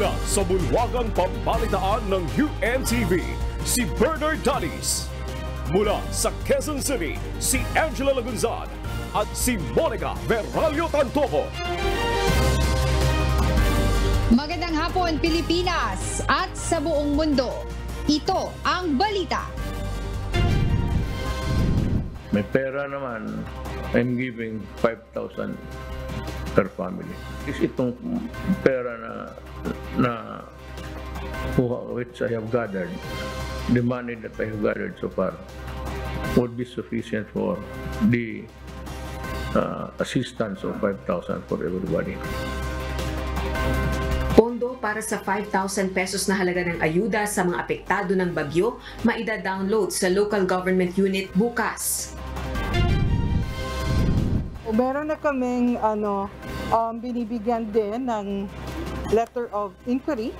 Mula sa bulwagang pambalitaan ng UNTV, si Bernard Danis. Mula sa Quezon City, si Angela Lagunzad at si Monica Veralio Tantoco. Magandang hapon Pilipinas at sa buong mundo. Ito ang balita. May pera naman, I'm giving 5,000 per family. Is itong pera na na which I have gathered, the money that I have gathered so far would be sufficient for the uh, assistance of 5,000 for everybody. Pondo para sa 5,000 pesos na halaga ng ayuda sa mga apektado ng bagyo, maida-download sa local government unit bukas. Meron na kaming ano, um, binibigyan din ng letter of inquiry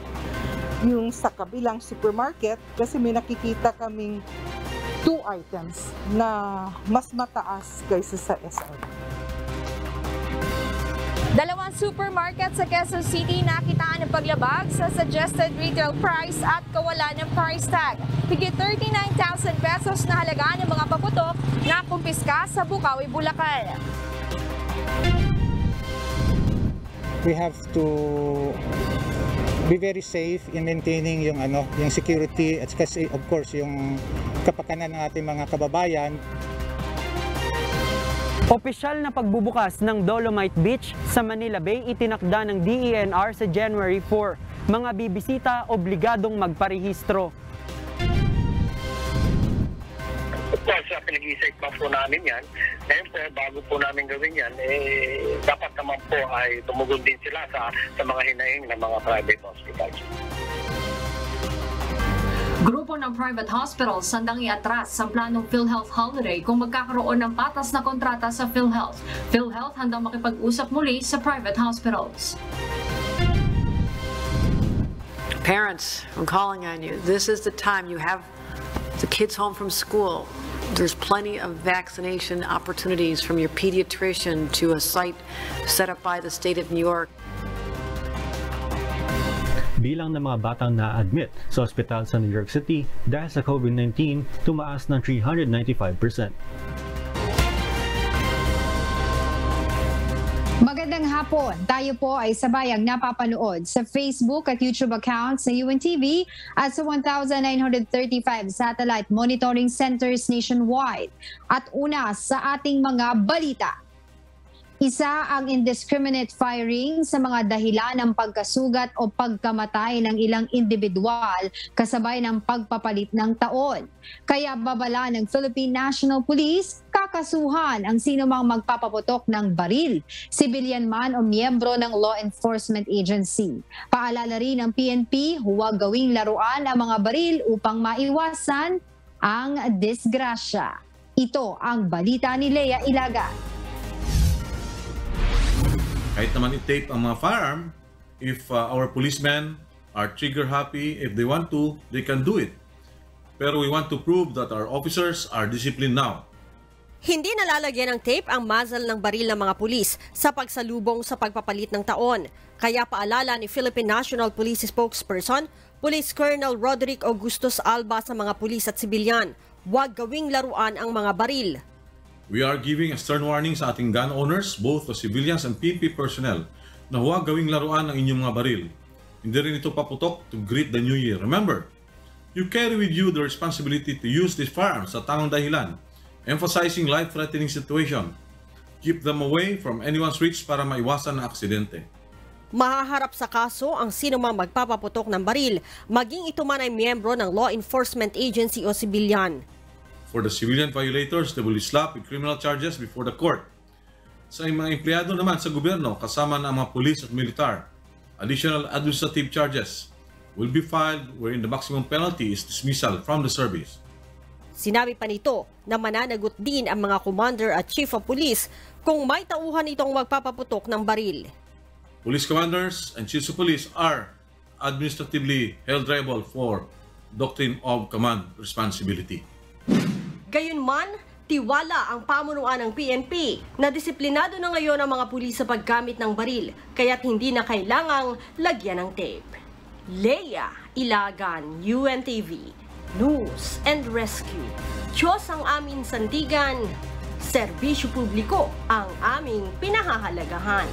yung sa kabilang supermarket kasi may nakikita kaming two items na mas mataas kaysa sa SR. Dalawang supermarket sa Quezon City nakitaan ng paglabag sa suggested retail price at kawalan ng price tag. Higit 39,000 pesos na halaga ng mga paputok na kumpiska sa Bukawi, Bulacan. We have to be very safe in maintaining yung ano, yung security at kasi of course yung kapakanan ng ating mga kababayan. Opisyal na pagbubukas ng Dolomite Beach sa Manila Bay itinakda ng DENR sa January 4. Mga bibisita obligadong magparehistro. Of course, uh, pinag-isip pa po namin yan. Ngayon po, bago po namin gawin yan, eh, dapat naman po ay tumugon din sila sa, sa mga hinahing ng mga private hospitals. Grupo ng private hospitals sandang iatras sa planong PhilHealth holiday kung magkakaroon ng patas na kontrata sa PhilHealth. PhilHealth handang makipag-usap muli sa private hospitals. Parents, I'm calling on you. This is the time you have the kids home from school. There's plenty of vaccination opportunities from your pediatrician to a site set up by the state of New York. bilang ng mga batang na-admit sa ospital sa New York City dahil sa COVID-19 tumaas ng 395%. Magandang hapon. Tayo po ay sabayang napapanood sa Facebook at YouTube accounts sa UNTV at sa 1,935 satellite monitoring centers nationwide. At una sa ating mga balita. Isa ang indiscriminate firing sa mga dahilan ng pagkasugat o pagkamatay ng ilang individual kasabay ng pagpapalit ng taon. Kaya babala ng Philippine National Police, kakasuhan ang sinumang magpapaputok ng baril, civilian man o miyembro ng law enforcement agency. Paalala rin ng PNP, huwag gawing laruan ang mga baril upang maiwasan ang disgrasya. Ito ang balita ni Lea Ilaga. Kahit naman i-tape ang mga firearm, if uh, our policemen are trigger happy, if they want to, they can do it. Pero we want to prove that our officers are disciplined now. Hindi nalalagyan ng tape ang muzzle ng baril ng mga pulis sa pagsalubong sa pagpapalit ng taon. Kaya paalala ni Philippine National Police spokesperson, Police Colonel Roderick Augustus Alba sa mga pulis at sibilyan, huwag gawing laruan ang mga baril. We are giving a stern warning sa ating gun owners, both the civilians and PNP personnel, na huwag gawing laruan ang inyong mga baril. Hindi rin ito paputok to greet the new year. Remember, you carry with you the responsibility to use these firearms sa tamang dahilan, emphasizing life-threatening situation. Keep them away from anyone's reach para maiwasan ang aksidente. Mahaharap sa kaso ang sinumang magpapaputok ng baril, maging ito man ay miyembro ng law enforcement agency o sibilyan. For the civilian violators, they will be slapped with criminal charges before the court. Sa mga empleyado naman sa gobyerno, kasama ng mga pulis at militar, additional administrative charges will be filed wherein the maximum penalty is dismissal from the service. Sinabi pa nito na mananagot din ang mga commander at chief of police kung may tauhan itong magpapaputok ng baril. Police commanders and chiefs of police are administratively held liable for doctrine of command responsibility. Gayunman, tiwala ang pamunuan ng PNP na disiplinado na ngayon ang mga pulis sa paggamit ng baril kaya't hindi na kailangang lagyan ng tape. Leia Ilagan, UNTV, News and Rescue. Diyos ang aming sandigan, serbisyo publiko ang aming pinahahalagahan.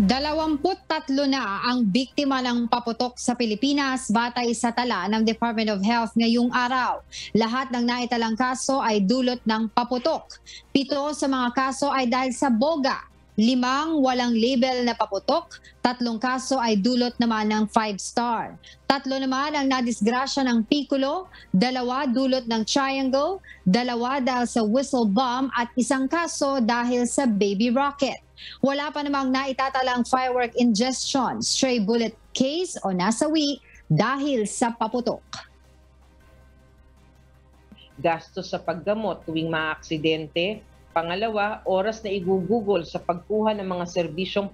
23 na ang biktima ng paputok sa Pilipinas batay sa tala ng Department of Health ngayong araw. Lahat ng naitalang kaso ay dulot ng paputok. Pito sa mga kaso ay dahil sa boga. Limang walang label na paputok, tatlong kaso ay dulot naman ng 5-star. Tatlo naman ang nadisgrasya ng Piccolo, dalawa dulot ng Triangle, dalawa dahil sa whistle bomb at isang kaso dahil sa baby rocket. Wala pa namang naitatalang firework ingestion, stray bullet case o nasawi dahil sa paputok. gastos sa paggamot tuwing mga aksidente. Pangalawa, oras na igugugol sa pagkuha ng mga serbisyong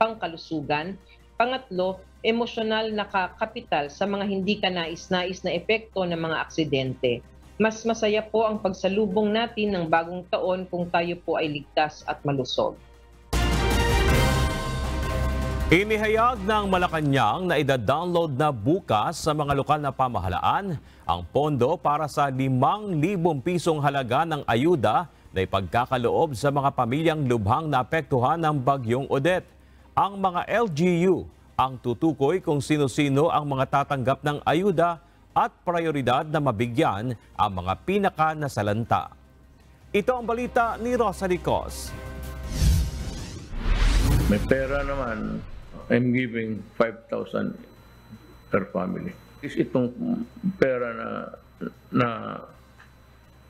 pangkalusugan. Pangatlo, emosyonal na ka- kapital sa mga hindi kanais-nais na epekto ng mga aksidente. Mas masaya po ang pagsalubong natin ng bagong taon kung tayo po ay ligtas at malusog. Inihayag ng Malacanang na ida-download na bukas sa mga lokal na pamahalaan ang pondo para sa 5,000 pisong halaga ng ayuda na ipagkakaloob sa mga pamilyang lubhang naapektuhan ng bagyong Odette. Ang mga LGU ang tutukoy kung sino-sino ang mga tatanggap ng ayuda at prioridad na mabigyan ang mga pinaka nasalanta. Ito ang balita ni Rosa Ricos. May pera naman, I'm giving 5,000 per family. Is itong pera na na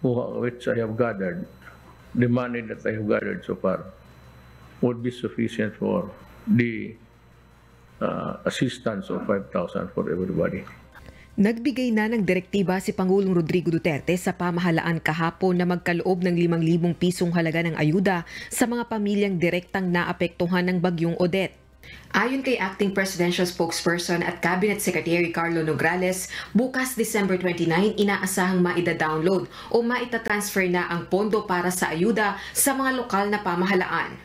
which I have gathered, the money that I have gathered so far would be sufficient for the uh, assistance of 5,000 for everybody. Nagbigay na ng direktiba si Pangulong Rodrigo Duterte sa pamahalaan kahapon na magkaloob ng 5,000 pisong halaga ng ayuda sa mga pamilyang direktang naapektuhan ng bagyong Odette. Ayon kay Acting Presidential Spokesperson at Cabinet Secretary Carlo Nograles, bukas December 29 inaasahang maida-download o maita-transfer na ang pondo para sa ayuda sa mga lokal na pamahalaan.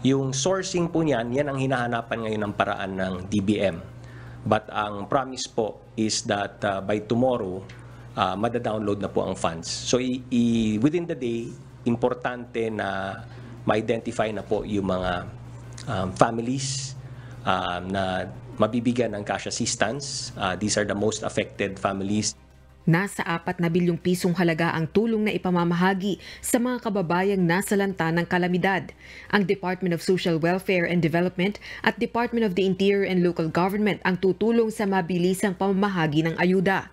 Yung sourcing po niyan, yan ang hinahanapan ngayon ng paraan ng DBM. But ang promise po is that uh, by tomorrow, uh, mada-download na po ang funds. So i- i- within the day, importante na ma-identify na po yung mga um, families um, na mabibigyan ng cash assistance. Uh, these are the most affected families. Nasa apat na bilyong pisong halaga ang tulong na ipamamahagi sa mga kababayang nasalanta ng kalamidad. Ang Department of Social Welfare and Development at Department of the Interior and Local Government ang tutulong sa mabilisang pamamahagi ng ayuda.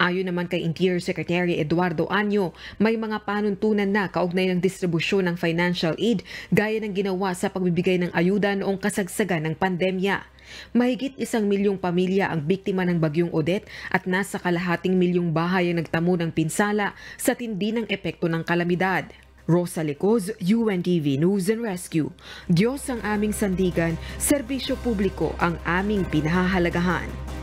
Ayon naman kay Interior Secretary Eduardo Anyo, may mga panuntunan na kaugnay ng distribusyon ng financial aid gaya ng ginawa sa pagbibigay ng ayuda noong kasagsagan ng pandemya. Mahigit isang milyong pamilya ang biktima ng bagyong Odette at nasa kalahating milyong bahay ang nagtamo ng pinsala sa tindi ng epekto ng kalamidad. Rosa Licoz, UNTV News and Rescue. Diyos ang aming sandigan, serbisyo publiko ang aming pinahahalagahan.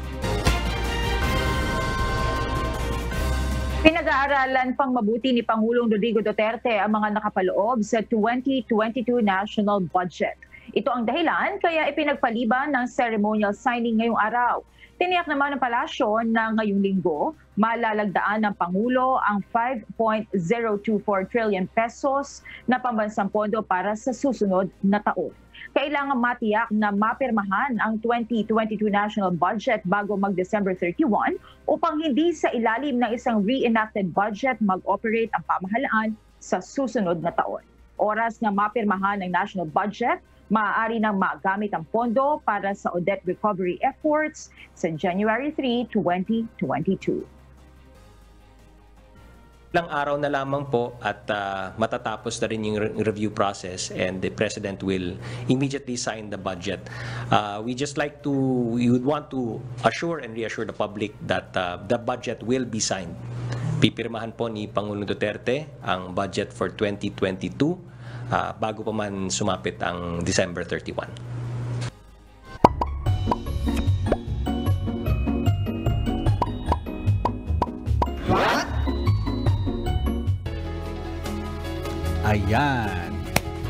Pinag-aaralan pang mabuti ni Pangulong Rodrigo Duterte ang mga nakapaloob sa 2022 national budget. Ito ang dahilan kaya ipinagpaliban ng ceremonial signing ngayong araw. Tiniyak naman ng palasyo na ngayong linggo, malalagdaan ng Pangulo ang 5.024 trillion pesos na pambansang pondo para sa susunod na taon. Kailangan matiyak na mapirmahan ang 2022 national budget bago mag-December 31 upang hindi sa ilalim ng isang reenacted budget mag-operate ang pamahalaan sa susunod na taon. Oras na mapirmahan ng national budget, maaari nang magamit ang pondo para sa Odette recovery efforts sa January 3, 2022. Ilang araw na lamang po at uh, matatapos na rin yung re- review process and the President will immediately sign the budget. Uh, we just like to, we would want to assure and reassure the public that uh, the budget will be signed. Pipirmahan po ni Pangulong Duterte ang budget for 2022 uh, bago pa man sumapit ang December 31. Ayan.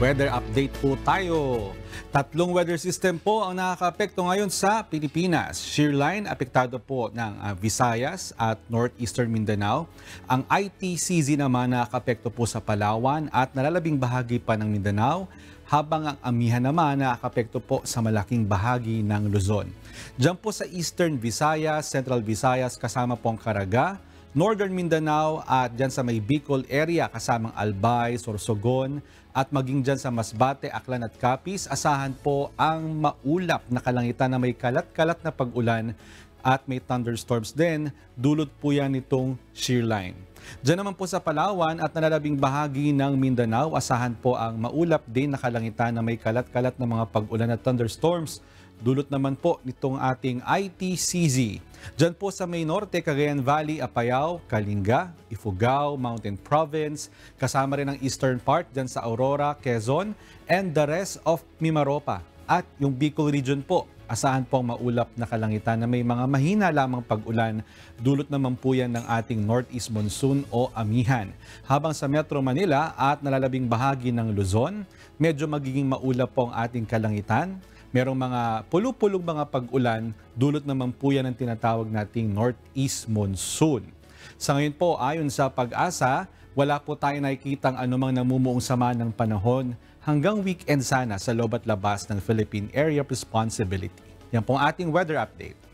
Weather update po tayo. Tatlong weather system po ang nakakaapekto ngayon sa Pilipinas. Shearline, apektado po ng uh, Visayas at Northeastern Mindanao. Ang ITCZ naman nakakaapekto po sa Palawan at nalalabing bahagi pa ng Mindanao habang ang amihan naman nakakapekto po sa malaking bahagi ng Luzon. Diyan po sa Eastern Visayas, Central Visayas kasama po ang Caraga, Northern Mindanao at dyan sa may Bicol area kasamang Albay, Sorsogon at maging dyan sa Masbate, Aklan at Capiz, asahan po ang maulap na kalangitan na may kalat-kalat na pag-ulan at may thunderstorms din. Dulot po yan nitong shear line. Diyan naman po sa Palawan at nalalabing bahagi ng Mindanao, asahan po ang maulap din na kalangitan na may kalat-kalat na mga pag-ulan at thunderstorms. Dulot naman po nitong ating ITCZ. Diyan po sa may norte, Cagayan Valley, Apayao, Kalinga, Ifugao, Mountain Province, kasama rin ang eastern part diyan sa Aurora, Quezon, and the rest of Mimaropa. At yung Bicol region po, asahan pong maulap na kalangitan na may mga mahina lamang pag-ulan. Dulot naman po yan ng ating northeast monsoon o amihan. Habang sa Metro Manila at nalalabing bahagi ng Luzon, medyo magiging maulap po ang ating kalangitan merong mga pulupulong mga pag-ulan, dulot naman po yan ang tinatawag nating northeast monsoon. Sa ngayon po, ayon sa pag-asa, wala po tayo nakikitang anumang namumuong sama ng panahon hanggang weekend sana sa loob at labas ng Philippine Area of Responsibility. Yan po ang ating weather update.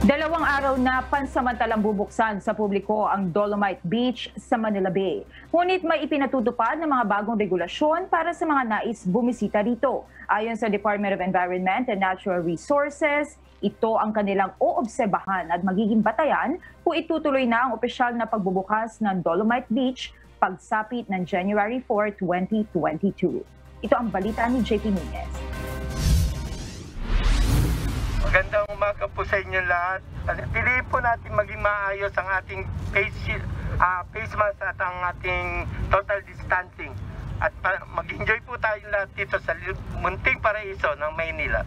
Dalawang araw na pansamantalang bubuksan sa publiko ang Dolomite Beach sa Manila Bay. Ngunit may ipinatutupad ng mga bagong regulasyon para sa mga nais bumisita rito. Ayon sa Department of Environment and Natural Resources, ito ang kanilang oobsebahan at magiging batayan kung itutuloy na ang opisyal na pagbubukas ng Dolomite Beach pagsapit ng January 4, 2022. Ito ang balita ni JP Nunez. Magandang umaga po sa inyo lahat. Piliin po natin maging maayos ang ating face, uh, face mask at ang ating total distancing. At mag-enjoy po tayo lahat dito sa munting paraiso ng Maynila.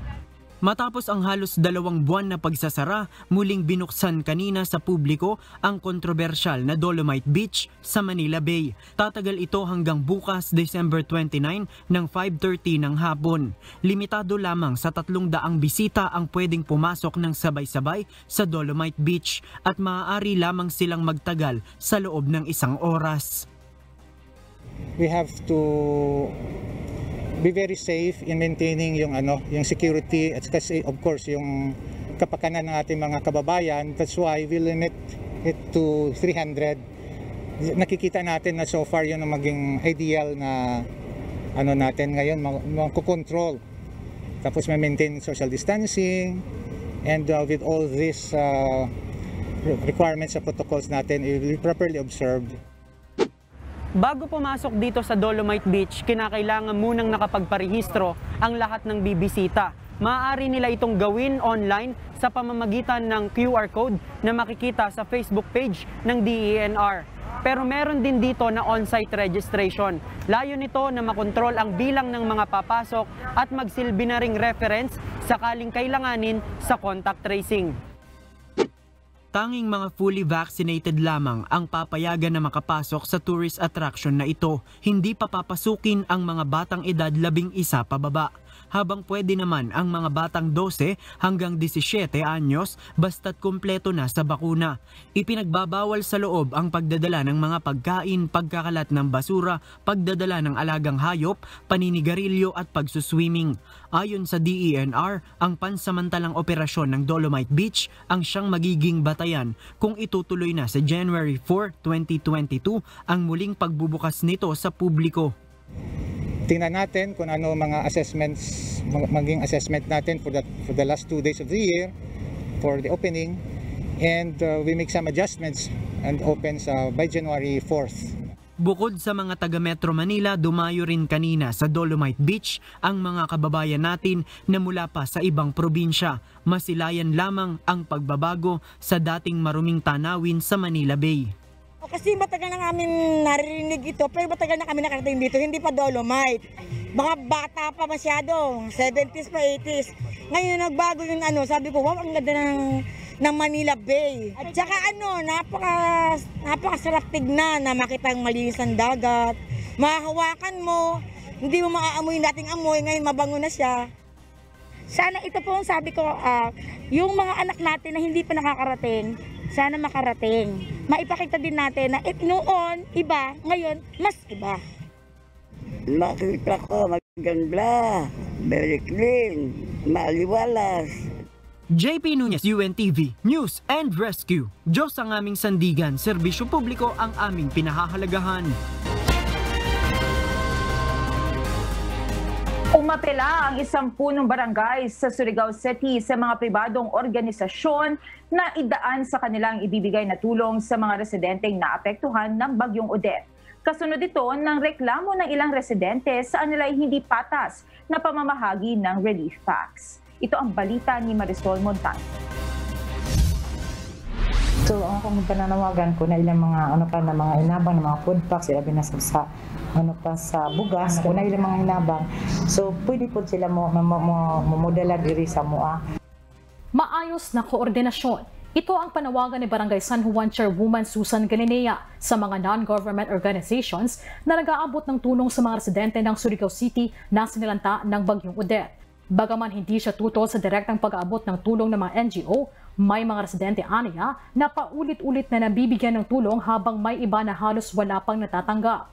Matapos ang halos dalawang buwan na pagsasara, muling binuksan kanina sa publiko ang kontrobersyal na Dolomite Beach sa Manila Bay. Tatagal ito hanggang bukas December 29 ng 5.30 ng hapon. Limitado lamang sa tatlong daang bisita ang pwedeng pumasok ng sabay-sabay sa Dolomite Beach at maaari lamang silang magtagal sa loob ng isang oras. We have to be very safe in maintaining yung ano, yung security at kasi of course yung kapakanan ng ating mga kababayan. That's why we limit it to 300. Nakikita natin na so far yun ang maging ideal na ano natin ngayon, mag-control. Tapos may maintain social distancing and uh, with all these uh, requirements sa protocols natin, it will be properly observed. Bago pumasok dito sa Dolomite Beach, kinakailangan munang nakapagparehistro ang lahat ng bibisita. Maaari nila itong gawin online sa pamamagitan ng QR code na makikita sa Facebook page ng DENR. Pero meron din dito na on-site registration. Layo nito na makontrol ang bilang ng mga papasok at magsilbi na ring reference sakaling kailanganin sa contact tracing. Tanging mga fully vaccinated lamang ang papayagan na makapasok sa tourist attraction na ito. Hindi pa papasukin ang mga batang edad labing isa pababa habang pwede naman ang mga batang 12 hanggang 17 anyos basta't kumpleto na sa bakuna. Ipinagbabawal sa loob ang pagdadala ng mga pagkain, pagkakalat ng basura, pagdadala ng alagang hayop, paninigarilyo at pagsuswimming. Ayon sa DENR, ang pansamantalang operasyon ng Dolomite Beach ang siyang magiging batayan kung itutuloy na sa January 4, 2022 ang muling pagbubukas nito sa publiko tingnan natin kung ano mga assessments maging assessment natin for the for the last two days of the year for the opening and uh, we make some adjustments and opens uh, by January 4th. Bukod sa mga taga Metro Manila, dumayo rin kanina sa Dolomite Beach ang mga kababayan natin na mula pa sa ibang probinsya. Masilayan lamang ang pagbabago sa dating maruming tanawin sa Manila Bay. Kasi matagal na namin naririnig ito, pero matagal na kami nakarating dito, hindi pa Dolomite. Mga bata pa masyado, 70s pa 80s. Ngayon nagbago yung ano, sabi ko, wow, ang ganda ng ng Manila Bay. At saka ano, napaka, napakasarap tignan na makita ang malinis ng dagat. Mahahawakan mo, hindi mo maaamoy yung dating amoy, ngayon mabango na siya. Sana ito po ang sabi ko, ah, yung mga anak natin na hindi pa nakakarating, sana makarating. Maipakita din natin na it, noon, iba, ngayon, mas iba. Makita ko maganda, very clean, maliwalas. JP Nunez, UNTV, News and Rescue. Diyos ang aming sandigan, serbisyo publiko ang aming pinahahalagahan. Umapela ang isang punong barangay sa Surigao City sa mga pribadong organisasyon na idaan sa kanilang ibibigay na tulong sa mga residenteng naapektuhan ng Bagyong Odette. Kasunod ito ng reklamo ng ilang residente sa nila hindi patas na pamamahagi ng relief packs. Ito ang balita ni Marisol Montan. So, ang akong pananawagan ko na ilang mga ano pa na mga inabang na mga food packs, ilabi na sa, sa ano pa sa bugas, na ilang mga inabang. So, pwede po sila mo mamodala diri sa mua. Maayos na koordinasyon. Ito ang panawagan ni Barangay San Juan Chairwoman Susan Galinea sa mga non-government organizations na nag-aabot ng tulong sa mga residente ng Surigao City na sinilanta ng Bagyong Odette. Bagaman hindi siya tutol sa direktang pag-aabot ng tulong ng mga NGO, may mga residente aniya na paulit-ulit na nabibigyan ng tulong habang may iba na halos wala pang natatanggap.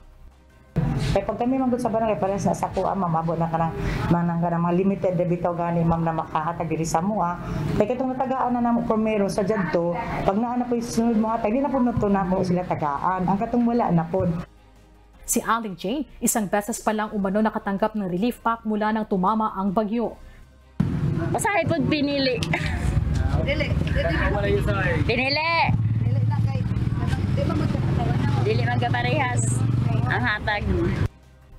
Kaya pag kami manggod sa barangay, parehas na sa kuha, ma'am, abot na ka ng, manang ka ng mga limited debitaw gani, ma'am, na makahatag diri sa mua. Kaya katong natagaan na namo primero sa jadto, pag naana po yung sunod mo hatag, di na po nato na mo sila tagaan. Ang katong wala na po. Si Aling Jane, isang beses pa lang umano nakatanggap ng relief pack mula nang tumama ang bagyo. Masahe po pinili. Dili. Pinili. Dili man parehas ang hatag.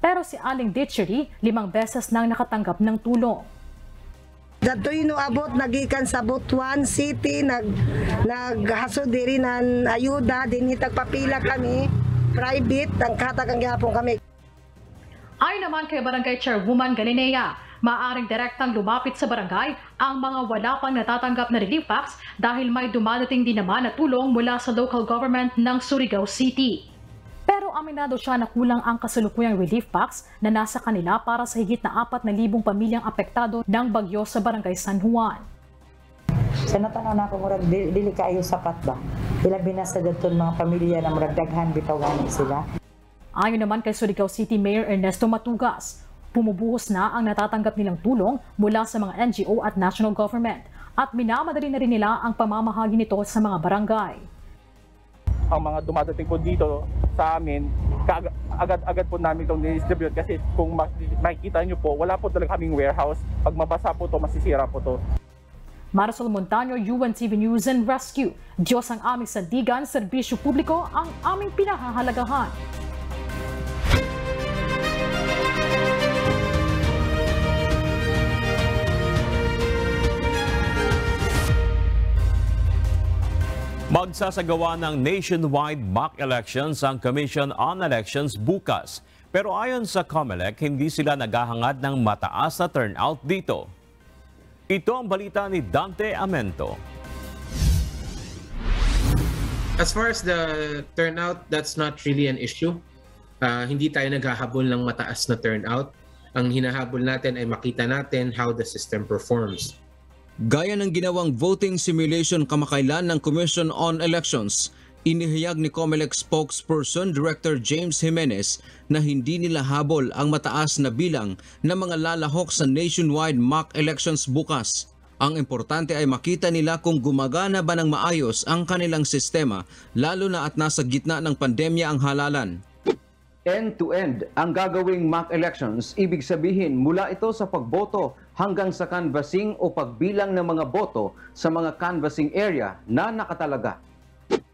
Pero si Aling Ditchery, limang beses nang nakatanggap ng tulong. Datoy no abot nagikan sa Butuan City nag naghaso diri nan ayuda dinhi tagpapila kami private ang katag ang gihapon kami. Ay naman kay Barangay Chairwoman Galinea, maaring direktang lumapit sa barangay ang mga wala pang natatanggap na relief packs dahil may dumadating din naman na tulong mula sa local government ng Surigao City. Pero aminado siya na kulang ang kasalukuyang relief packs na nasa kanila para sa higit na 4,000 pamilyang apektado ng bagyo sa Barangay San Juan. Sa natanaw na ako, murag, dili, kaayo sapat ba? Ilabi na sa daton mga pamilya na murag daghan bitaw gani sila. Ayon naman kay Surigao City Mayor Ernesto Matugas, pumubuhos na ang natatanggap nilang tulong mula sa mga NGO at national government at minamadali na rin nila ang pamamahagi nito sa mga barangay ang mga dumadating po dito sa amin, agad-agad po namin itong distribute kasi kung makikita nyo po, wala po talaga kaming warehouse. Pag mabasa po to masisira po to. Marisol Montaño, UNTV News and Rescue. Diyos ang aming sandigan, serbisyo publiko ang aming pinahahalagahan. Magsasagawa ng nationwide mock elections ang Commission on Elections bukas. Pero ayon sa COMELEC, hindi sila naghahangad ng mataas na turnout dito. Ito ang balita ni Dante Amento. As far as the turnout, that's not really an issue. Uh, hindi tayo naghahabol ng mataas na turnout. Ang hinahabol natin ay makita natin how the system performs. Gaya ng ginawang voting simulation kamakailan ng Commission on Elections, inihayag ni COMELEC spokesperson Director James Jimenez na hindi nila habol ang mataas na bilang ng mga lalahok sa nationwide mock elections bukas. Ang importante ay makita nila kung gumagana ba ng maayos ang kanilang sistema lalo na at nasa gitna ng pandemya ang halalan. End-to-end ang gagawing mock elections, ibig sabihin mula ito sa pagboto hanggang sa canvassing o pagbilang ng mga boto sa mga canvassing area na nakatalaga.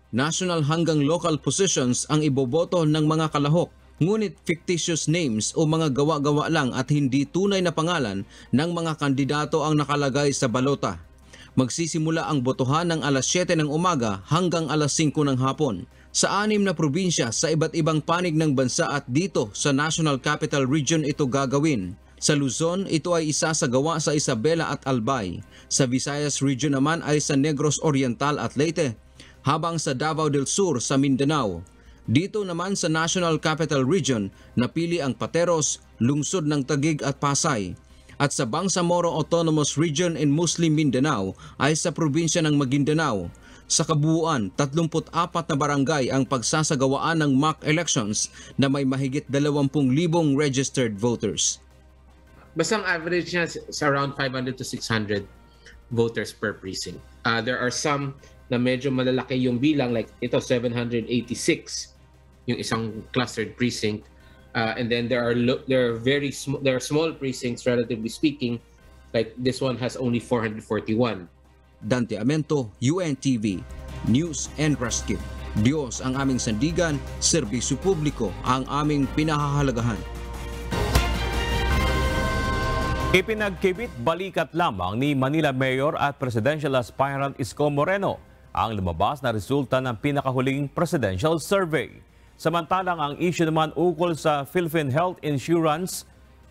National hanggang local positions ang iboboto ng mga kalahok, ngunit fictitious names o mga gawa-gawa lang at hindi tunay na pangalan ng mga kandidato ang nakalagay sa balota. Magsisimula ang botohan ng alas 7 ng umaga hanggang alas 5 ng hapon sa anim na probinsya sa iba't ibang panig ng bansa at dito sa National Capital Region ito gagawin. Sa Luzon, ito ay isasagawa sa Isabela at Albay. Sa Visayas Region naman ay sa Negros Oriental at Leyte. Habang sa Davao del Sur sa Mindanao. Dito naman sa National Capital Region, napili ang Pateros, lungsod ng Tagig at Pasay. At sa Bangsamoro Autonomous Region in Muslim Mindanao ay sa probinsya ng Maguindanao. Sa kabuuan, 34 na barangay ang pagsasagawaan ng mock elections na may mahigit 20,000 registered voters. Basta ang average niya is around 500 to 600 voters per precinct. Uh, there are some na medyo malalaki yung bilang like ito 786 yung isang clustered precinct uh, and then there are there are very small there are small precincts relatively speaking like this one has only 441 Dante Amento, UNTV, News and Rescue. Diyos ang aming sandigan, serbisyo publiko ang aming pinahahalagahan. Ipinagkibit balikat lamang ni Manila Mayor at Presidential Aspirant Isko Moreno ang lumabas na resulta ng pinakahuling presidential survey. Samantalang ang issue naman ukol sa Philippine Health Insurance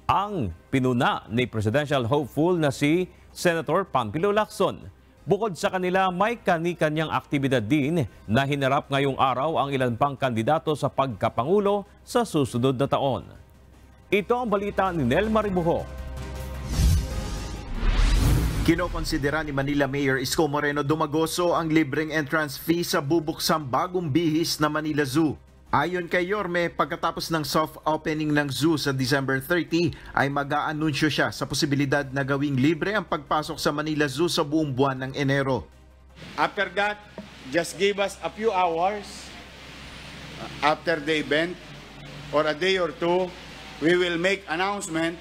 ang pinuna ni presidential hopeful na si Senator Pampilo Lacson. Bukod sa kanila, may kani-kanyang aktibidad din na hinarap ngayong araw ang ilan pang kandidato sa pagkapangulo sa susunod na taon. Ito ang balita ni Nel Maribuho. Kinokonsidera ni Manila Mayor Isko Moreno Dumagoso ang libreng entrance fee sa bubuksang bagong bihis na Manila Zoo. Ayon kay Yorme, pagkatapos ng soft opening ng zoo sa December 30, ay mag-aanunsyo siya sa posibilidad na gawing libre ang pagpasok sa Manila Zoo sa buong buwan ng Enero. After that, just give us a few hours after the event or a day or two, we will make announcement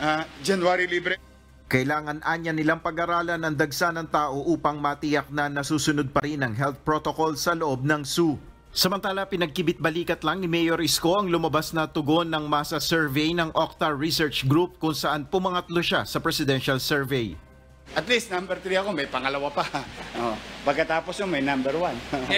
uh, January libre. Kailangan anya nilang pag-aralan ang dagsa ng tao upang matiyak na nasusunod pa rin ang health protocol sa loob ng zoo. Samantala, pinagkibit balikat lang ni Mayor Isko ang lumabas na tugon ng masa survey ng Okta Research Group kung saan pumangatlo siya sa presidential survey. At least number 3 ako, may pangalawa pa. Oh, pagkatapos yun, may number 1.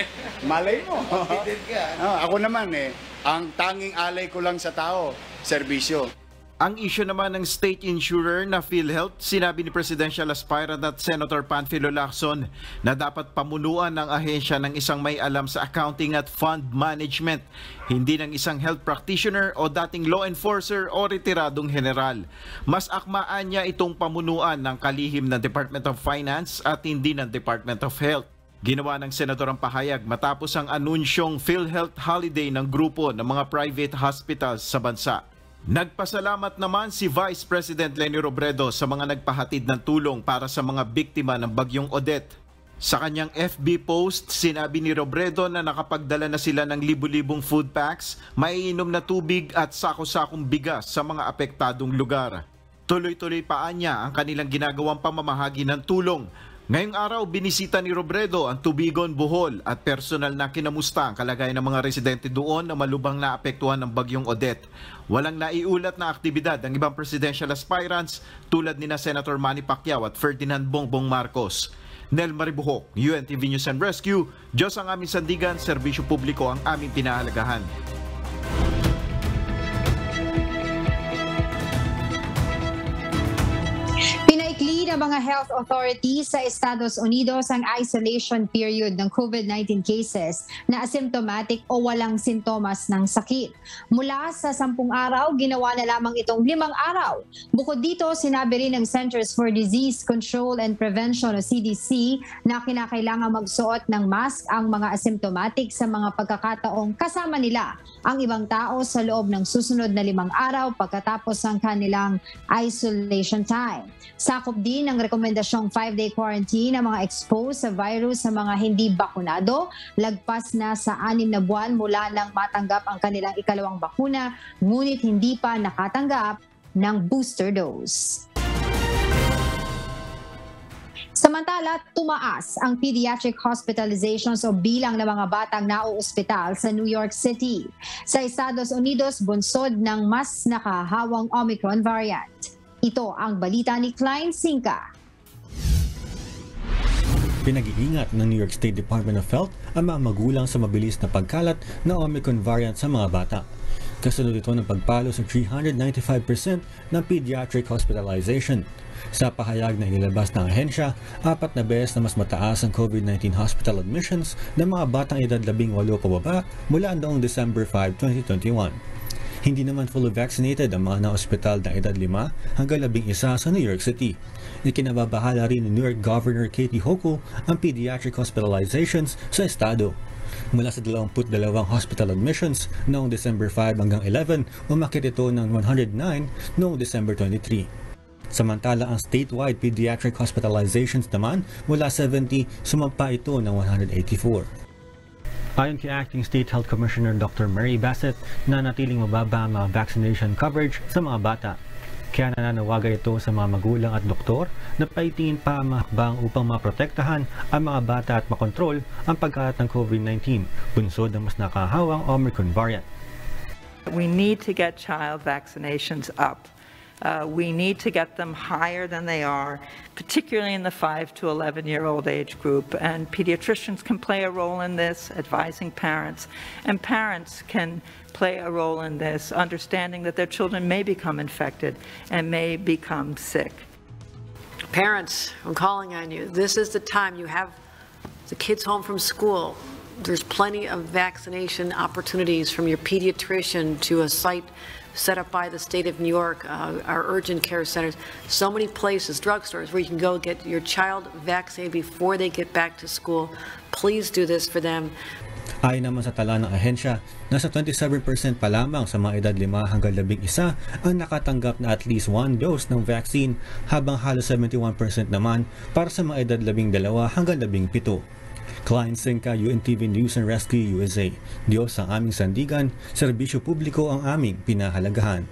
Malay mo. Oh, ako naman eh, ang tanging alay ko lang sa tao, serbisyo. Ang issue naman ng state insurer na PhilHealth, sinabi ni Presidential Aspirant at Senator Panfilo Lacson na dapat pamunuan ng ahensya ng isang may alam sa accounting at fund management, hindi ng isang health practitioner o dating law enforcer o retiradong general. Mas akmaan niya itong pamunuan ng kalihim ng Department of Finance at hindi ng Department of Health. Ginawa ng senador ang pahayag matapos ang anunsyong PhilHealth holiday ng grupo ng mga private hospitals sa bansa. Nagpasalamat naman si Vice President Leni Robredo sa mga nagpahatid ng tulong para sa mga biktima ng bagyong Odette. Sa kanyang FB post, sinabi ni Robredo na nakapagdala na sila ng libu-libong food packs, maiinom na tubig at sako-sakong bigas sa mga apektadong lugar. Tuloy-tuloy pa niya ang kanilang ginagawang pamamahagi ng tulong Ngayong araw, binisita ni Robredo ang Tubigon, Bohol at personal na kinamusta ang kalagayan ng mga residente doon na malubang naapektuhan ng bagyong Odette. Walang naiulat na aktibidad ang ibang presidential aspirants tulad ni na Senator Manny Pacquiao at Ferdinand Bongbong Marcos. Nel Maribuhok, UNTV News and Rescue, Diyos ang aming sandigan, serbisyo publiko ang aming pinahalagahan. Ng mga health authorities sa Estados Unidos ang isolation period ng COVID-19 cases na asymptomatic o walang sintomas ng sakit. Mula sa sampung araw, ginawa na lamang itong limang araw. Bukod dito, sinabi rin ng Centers for Disease Control and Prevention o CDC na kinakailangan magsuot ng mask ang mga asymptomatic sa mga pagkakataong kasama nila ang ibang tao sa loob ng susunod na limang araw pagkatapos ng kanilang isolation time. Sakop din ang rekomendasyong 5-day quarantine ng mga exposed sa virus sa mga hindi bakunado, lagpas na sa anim na buwan mula nang matanggap ang kanilang ikalawang bakuna, ngunit hindi pa nakatanggap ng booster dose. Samantala, tumaas ang pediatric hospitalizations o bilang ng mga batang nauospital sa New York City. Sa Estados Unidos, bunsod ng mas nakahawang Omicron variant. Ito ang balita ni Klein Sinka. Pinag-iingat ng New York State Department of Health ang mga magulang sa mabilis na pagkalat ng Omicron variant sa mga bata. Kasunod ito ng pagpalo sa 395% ng pediatric hospitalization. Sa pahayag na inilabas ng ahensya, apat na beses na mas mataas ang COVID-19 hospital admissions ng mga batang edad 18 pababa mula noong December 5, 2021. Hindi naman fully vaccinated ang mga na-ospital na edad 5 hanggang 11 sa New York City. Ikinababahala rin ni New York Governor Katie Hochul ang pediatric hospitalizations sa estado. Mula sa 22 hospital admissions noong December 5 hanggang 11, umakit ito ng 109 noong December 23. Samantala ang statewide pediatric hospitalizations naman mula 70, sumampa ito ng 184. Ayon kay Acting State Health Commissioner Dr. Mary Bassett na natiling mababa ang mga vaccination coverage sa mga bata. Kaya nananawagan ito sa mga magulang at doktor na paitingin pa ang mga upang maprotektahan ang mga bata at makontrol ang pagkalat ng COVID-19, bunsod ng mas nakahawang Omicron variant. We need to get child vaccinations up. Uh, we need to get them higher than they are, particularly in the 5 to 11 year old age group. And pediatricians can play a role in this, advising parents. And parents can play a role in this, understanding that their children may become infected and may become sick. Parents, I'm calling on you. This is the time you have the kids home from school. There's plenty of vaccination opportunities from your pediatrician to a site set up by the state of New York, uh, our urgent care centers, so many places, drugstores, where you can go get your child vaccinated before they get back to school. Please do this for them. Ayon naman sa tala ng ahensya, nasa 27% pa lamang sa mga edad 5 hanggang 11 ang nakatanggap na at least one dose ng vaccine habang halos 71% naman para sa mga edad 12 hanggang 17. Klein Senka, UNTV News and Rescue USA. Diyos ang aming sandigan, serbisyo publiko ang aming pinahalagahan.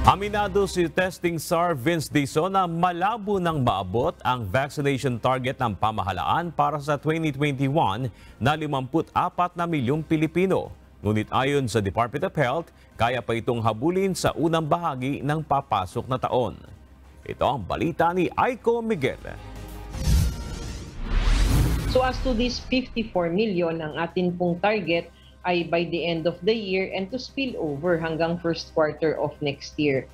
Aminado si testing SAR Vince Dizon na malabo nang maabot ang vaccination target ng pamahalaan para sa 2021 na 54 na milyong Pilipino. Ngunit ayon sa Department of Health, kaya pa itong habulin sa unang bahagi ng papasok na taon. Ito ang balita ni Aiko Miguel. So as to this 54 million, ang atin pong target ay by the end of the year and to spill over hanggang first quarter of next year.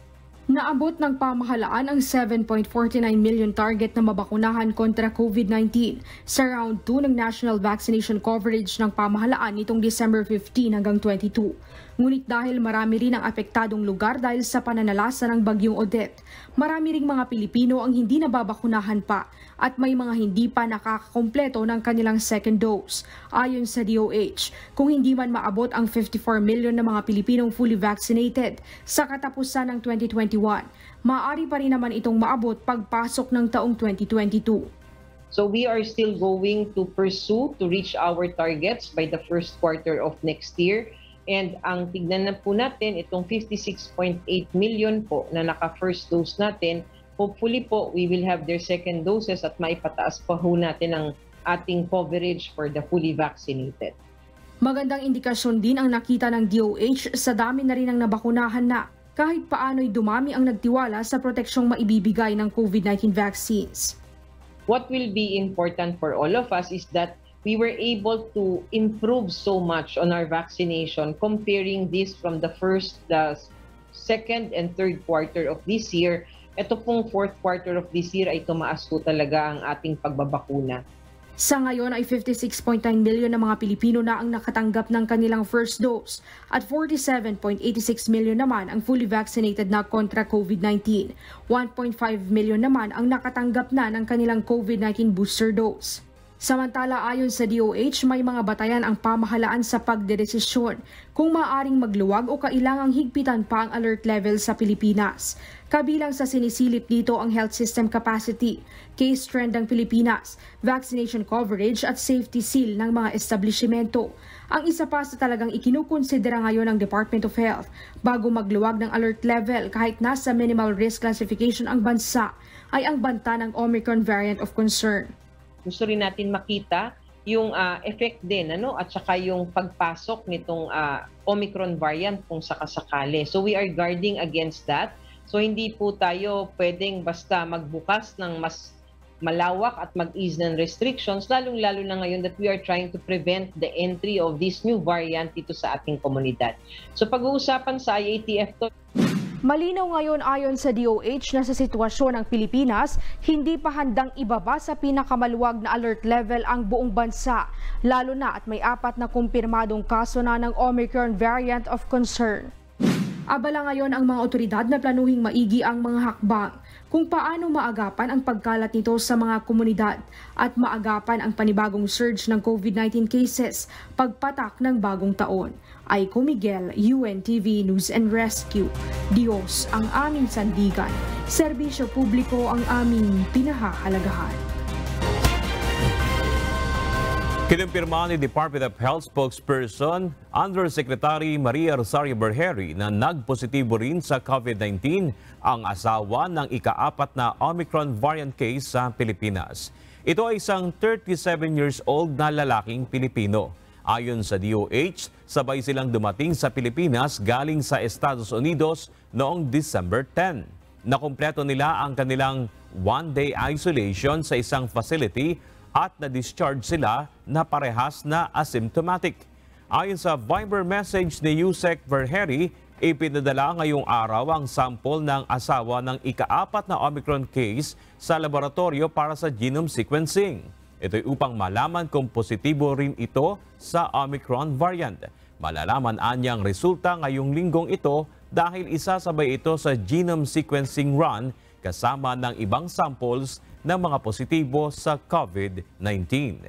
Naabot ng pamahalaan ang 7.49 million target na mabakunahan kontra COVID-19 sa round 2 ng national vaccination coverage ng pamahalaan nitong December 15 hanggang 22. Ngunit dahil marami rin ang apektadong lugar dahil sa pananalasa ng bagyong Odette, marami ring mga Pilipino ang hindi nababakunahan pa at may mga hindi pa nakakakompleto ng kanilang second dose. Ayon sa DOH, kung hindi man maabot ang 54 million na mga Pilipinong fully vaccinated sa katapusan ng 2021, maaari pa rin naman itong maabot pagpasok ng taong 2022. So we are still going to pursue to reach our targets by the first quarter of next year. And ang tignan na po natin, itong 56.8 million po na naka-first dose natin, hopefully po we will have their second doses at maipataas pa ho natin ang ating coverage for the fully vaccinated. Magandang indikasyon din ang nakita ng DOH sa dami na rin ang nabakunahan na kahit paano'y dumami ang nagtiwala sa proteksyong maibibigay ng COVID-19 vaccines. What will be important for all of us is that we were able to improve so much on our vaccination comparing this from the first, the second and third quarter of this year. Ito pong fourth quarter of this year ay tumaas po talaga ang ating pagbabakuna. Sa ngayon ay 56.9 million na mga Pilipino na ang nakatanggap ng kanilang first dose at 47.86 million naman ang fully vaccinated na kontra COVID-19. 1.5 million naman ang nakatanggap na ng kanilang COVID-19 booster dose. Samantala ayon sa DOH, may mga batayan ang pamahalaan sa pagdedesisyon kung maaring magluwag o kailangang higpitan pa ang alert level sa Pilipinas. Kabilang sa sinisilip dito ang health system capacity, case trend ng Pilipinas, vaccination coverage at safety seal ng mga establishmento. Ang isa pa sa talagang ikinukonsidera ngayon ng Department of Health bago magluwag ng alert level kahit nasa minimal risk classification ang bansa ay ang banta ng Omicron variant of concern gusto rin natin makita yung uh, effect din ano at saka yung pagpasok nitong uh, Omicron variant kung sakasakali. So we are guarding against that. So hindi po tayo pwedeng basta magbukas ng mas malawak at mag-ease ng restrictions, lalong-lalo na ngayon that we are trying to prevent the entry of this new variant dito sa ating komunidad. So pag-uusapan sa IATF to, Malinaw ngayon ayon sa DOH na sa sitwasyon ng Pilipinas, hindi pa handang ibaba sa pinakamaluwag na alert level ang buong bansa, lalo na at may apat na kumpirmadong kaso na ng Omicron variant of concern. Abala ngayon ang mga otoridad na planuhing maigi ang mga hakbang kung paano maagapan ang pagkalat nito sa mga komunidad at maagapan ang panibagong surge ng COVID-19 cases pagpatak ng bagong taon. Aiko Miguel, UNTV News and Rescue. Diyos ang aming sandigan. Serbisyo publiko ang aming pinahahalagahan. Kinumpirma ni Department of Health spokesperson Undersecretary Maria Rosario Berheri na nagpositibo rin sa COVID-19 ang asawa ng ikaapat na Omicron variant case sa Pilipinas. Ito ay isang 37 years old na lalaking Pilipino. Ayon sa DOH, sabay silang dumating sa Pilipinas galing sa Estados Unidos noong December 10. Nakumpleto nila ang kanilang one-day isolation sa isang facility at na-discharge sila na parehas na asymptomatic. Ayon sa Viber message ni Yusek Verheri, ipinadala ngayong araw ang sample ng asawa ng ikaapat na Omicron case sa laboratorio para sa genome sequencing. Ito'y upang malaman kung positibo rin ito sa Omicron variant. Malalaman anyang resulta ngayong linggong ito dahil isasabay ito sa genome sequencing run kasama ng ibang samples ng mga positibo sa COVID-19.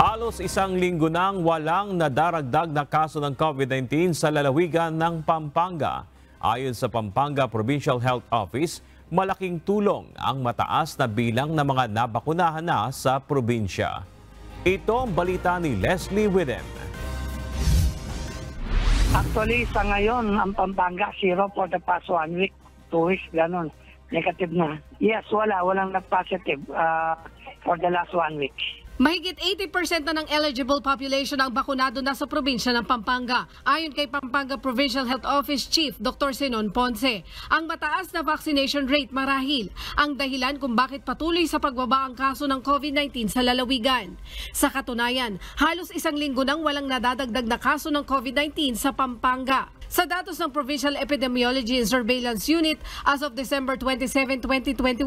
Halos isang linggo nang walang nadaragdag na kaso ng COVID-19 sa lalawigan ng Pampanga. Ayon sa Pampanga Provincial Health Office, malaking tulong ang mataas na bilang ng mga nabakunahan na sa probinsya. Ito ang balita ni Leslie Widem. Actually, sa ngayon, ang Pampanga, zero for the past one week, two weeks, ganun negative na. Yes, wala. Walang nag-positive uh, for the last one week. Mahigit 80% na ng eligible population ang bakunado na sa probinsya ng Pampanga. Ayon kay Pampanga Provincial Health Office Chief Dr. Sinon Ponce, ang mataas na vaccination rate marahil ang dahilan kung bakit patuloy sa pagbaba ang kaso ng COVID-19 sa lalawigan. Sa katunayan, halos isang linggo nang walang nadadagdag na kaso ng COVID-19 sa Pampanga. Sa datos ng Provincial Epidemiology and Surveillance Unit, as of December 27, 2021,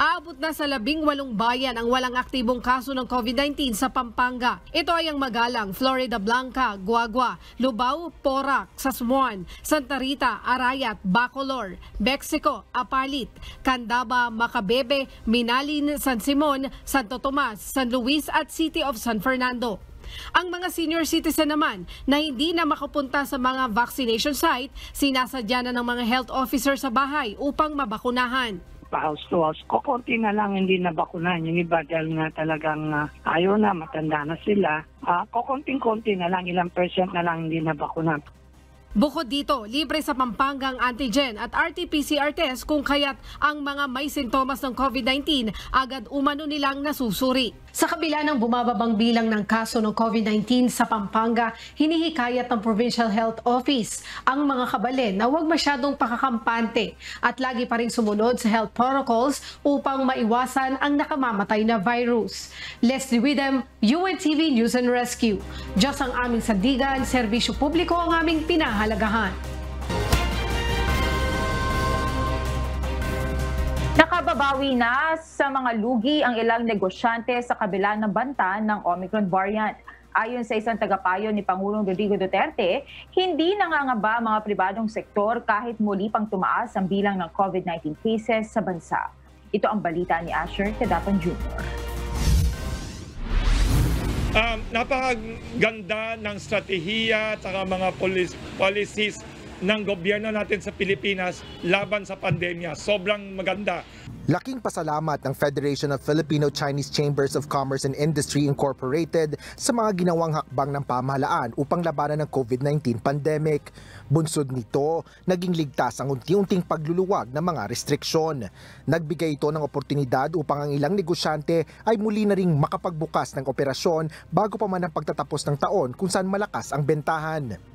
aabot na sa labing walong bayan ang walang aktibong kaso ng COVID-19 sa Pampanga. Ito ay ang Magalang, Florida Blanca, Guagua, Lubao, Porac, Sasmuan, Santa Rita, Arayat, Bacolor, Mexico, Apalit, Candaba, Macabebe, Minalin, San Simon, Santo Tomas, San Luis at City of San Fernando. Ang mga senior citizen naman na hindi na makapunta sa mga vaccination site, sinasadya na ng mga health officer sa bahay upang mabakunahan house to house. Kukunti na lang hindi na bakunahan. Yung iba dahil nga talagang uh, ayaw na, matanda na sila. Uh, kukunting-kunti na lang, ilang percent na lang hindi na bakunahan. Bukod dito, libre sa Pampanga ang antigen at RT-PCR test kung kaya't ang mga may sintomas ng COVID-19 agad umano nilang nasusuri. Sa kabila ng bumababang bilang ng kaso ng COVID-19 sa Pampanga, hinihikayat ng Provincial Health Office ang mga kabalin na huwag masyadong pakakampante at lagi pa rin sumunod sa health protocols upang maiwasan ang nakamamatay na virus. Leslie Widem, UNTV News and Rescue. Diyos ang aming sandigan, serbisyo publiko ang aming pinahalagahan. Nakababawi na sa mga lugi ang ilang negosyante sa kabila ng banta ng Omicron variant. Ayon sa isang tagapayo ni Pangulong Rodrigo Duterte, hindi nangangaba mga pribadong sektor kahit muli pang tumaas ang bilang ng COVID-19 cases sa bansa. Ito ang balita ni Asher Tadapan Jr. Um, napakaganda ng strategiya at mga policies ng gobyerno natin sa Pilipinas laban sa pandemya. Sobrang maganda. Laking pasalamat ng Federation of Filipino-Chinese Chambers of Commerce and Industry Incorporated sa mga ginawang hakbang ng pamahalaan upang labanan ng COVID-19 pandemic. Bunsod nito, naging ligtas ang unti-unting pagluluwag ng mga restriksyon. Nagbigay ito ng oportunidad upang ang ilang negosyante ay muli na ring makapagbukas ng operasyon bago pa man ang pagtatapos ng taon kung saan malakas ang bentahan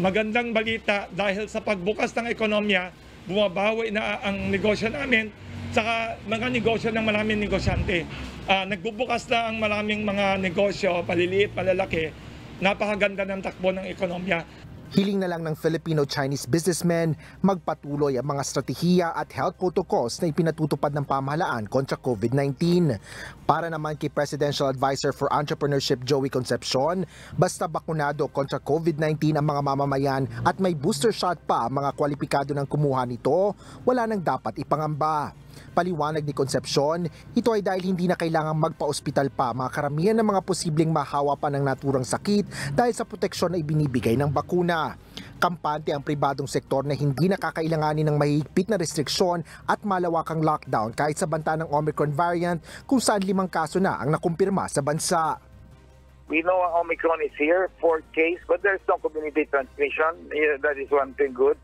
magandang balita dahil sa pagbukas ng ekonomiya, bumabawi na ang negosyo namin Saka mga negosyo ng maraming negosyante. Ah, nagbubukas na ang maraming mga negosyo, paliliit, malalaki. Napakaganda ng takbo ng ekonomiya. Hiling na lang ng Filipino-Chinese businessmen magpatuloy ang mga strategiya at health protocols na ipinatutupad ng pamahalaan kontra COVID-19. Para naman kay Presidential Advisor for Entrepreneurship Joey Concepcion, basta bakunado kontra COVID-19 ang mga mamamayan at may booster shot pa ang mga kwalipikado ng kumuha nito, wala nang dapat ipangamba. Paliwanag ni Concepcion, ito ay dahil hindi na kailangang magpa-ospital pa mga karamihan ng mga posibleng mahawa pa ng naturang sakit dahil sa proteksyon na ibinibigay ng bakuna. Kampante ang pribadong sektor na hindi nakakailanganin ng mahigpit na restriksyon at malawakang lockdown kahit sa banta ng Omicron variant kung saan limang kaso na ang nakumpirma sa bansa. We know Omicron is here, fourth case, but there's no community transmission. That is one thing good.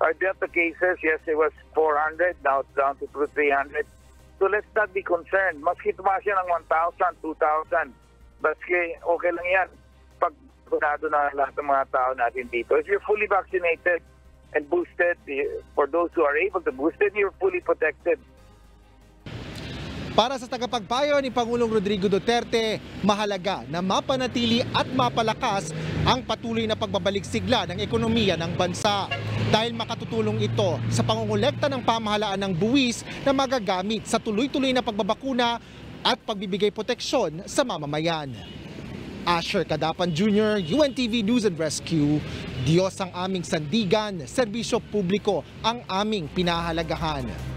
Our Delta cases, yes, it was 400, now it's down to 300. So let's not be concerned. Maski tumaas yan ng 1,000, 2,000, maski okay lang yan. Pag vaccinado na lahat ng mga tao natin dito. If you're fully vaccinated and boosted, for those who are able to boost it, you're fully protected. Para sa tagapagpayo ni Pangulong Rodrigo Duterte, mahalaga na mapanatili at mapalakas ang patuloy na pagbabalik sigla ng ekonomiya ng bansa dahil makatutulong ito sa pangungulekta ng pamahalaan ng buwis na magagamit sa tuloy-tuloy na pagbabakuna at pagbibigay proteksyon sa mamamayan. Asher Kadapan Jr., UNTV News and Rescue, Diyos ang aming sandigan, serbisyo publiko ang aming pinahalagahan.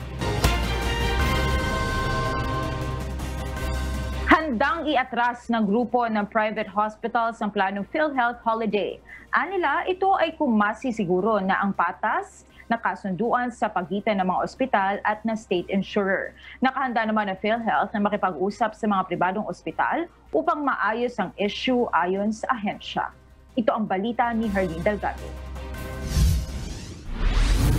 Handang iatras ng grupo ng private hospitals ang planong PhilHealth Holiday. Anila, ito ay kumasi siguro na ang patas na kasunduan sa pagitan ng mga ospital at ng state insurer. Nakahanda naman ang PhilHealth na makipag-usap sa mga pribadong ospital upang maayos ang issue ayon sa ahensya. Ito ang balita ni Herlene Delgado.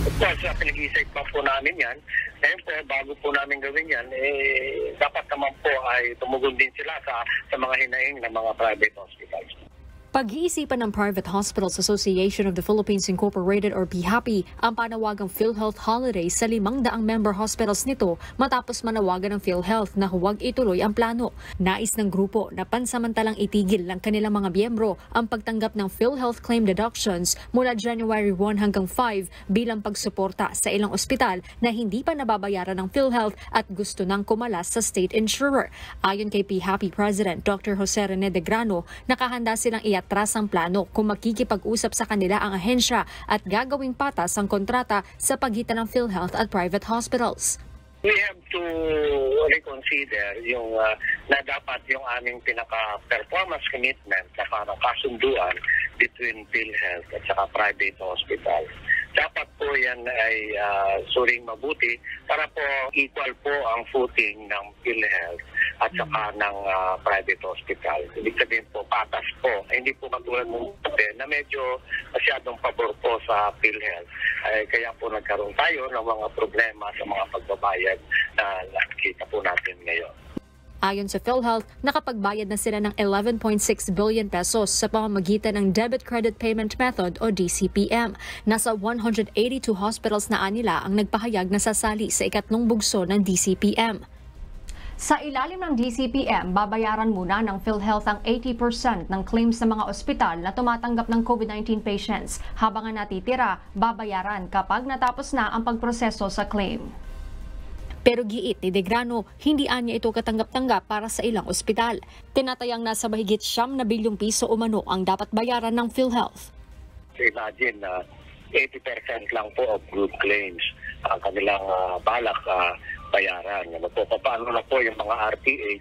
Of course, uh, pinag-iisip pa po namin yan. Ngayon po, bago po namin gawin yan, eh, dapat naman po ay tumugon din sila sa, sa mga hinaing ng mga private hospitals. Pag-iisipan ng Private Hospitals Association of the Philippines Incorporated or PHAPI ang panawagang PhilHealth Holiday sa limang daang member hospitals nito matapos manawagan ng PhilHealth na huwag ituloy ang plano. Nais ng grupo na pansamantalang itigil ng kanilang mga miyembro ang pagtanggap ng PhilHealth claim deductions mula January 1 hanggang 5 bilang pagsuporta sa ilang ospital na hindi pa nababayaran ng PhilHealth at gusto nang kumalas sa state insurer. Ayon kay PHAPI President Dr. Jose Rene de Grano, nakahanda silang iat iatras ang plano kung makikipag-usap sa kanila ang ahensya at gagawing patas ang kontrata sa pagitan ng PhilHealth at private hospitals. We have to reconsider yung uh, na dapat yung aming pinaka-performance commitment na parang kasunduan between PhilHealth at saka private hospital. Dapat po yan ay uh, suring mabuti para po equal po ang footing ng PhilHealth at saka ng uh, private hospital. Ibig sabihin po, patas po. Hindi po katulad ng na medyo masyadong pabor po sa PhilHealth. Ay, kaya po nagkaroon tayo ng mga problema sa mga pagbabayad na nakikita po natin ngayon. Ayon sa PhilHealth, nakapagbayad na sila ng 11.6 billion pesos sa pamamagitan ng Debit Credit Payment Method o DCPM. Nasa 182 hospitals na anila ang nagpahayag na sasali sa ikatlong bugso ng DCPM. Sa ilalim ng DCPM, babayaran muna ng PhilHealth ang 80% ng claims ng mga ospital na tumatanggap ng COVID-19 patients, habang ang natitira, babayaran kapag natapos na ang pagproseso sa claim. Pero giit ni Degrano, hindi anya ito katanggap-tanggap para sa ilang ospital. Tinatayang nasa mahigit siyam na bilyong piso umano ang dapat bayaran ng PhilHealth. Imagine na uh, 80% lang po of group claims ang kanilang uh, balak uh, bayaran. Ano po, paano na po yung mga RTA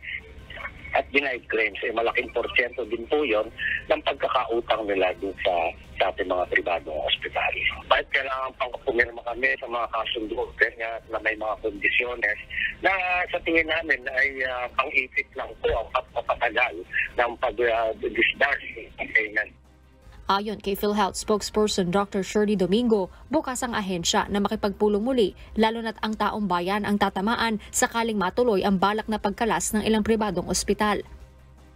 at denied claims, eh, malaking porsyento din po yon ng pagkakautang nila dun sa, sa ating mga pribadong ospital. Bakit kailangan pang pumirma kami sa mga kasundo kaya na may mga kondisyones na sa tingin namin ay uh, pang-ipit lang po ang pagpapatagal ng pag-disburse uh, payment. Ayon kay PhilHealth spokesperson Dr. Shirley Domingo, bukas ang ahensya na makipagpulong muli lalo na't ang taong bayan ang tatamaan sakaling matuloy ang balak na pagkalas ng ilang pribadong ospital.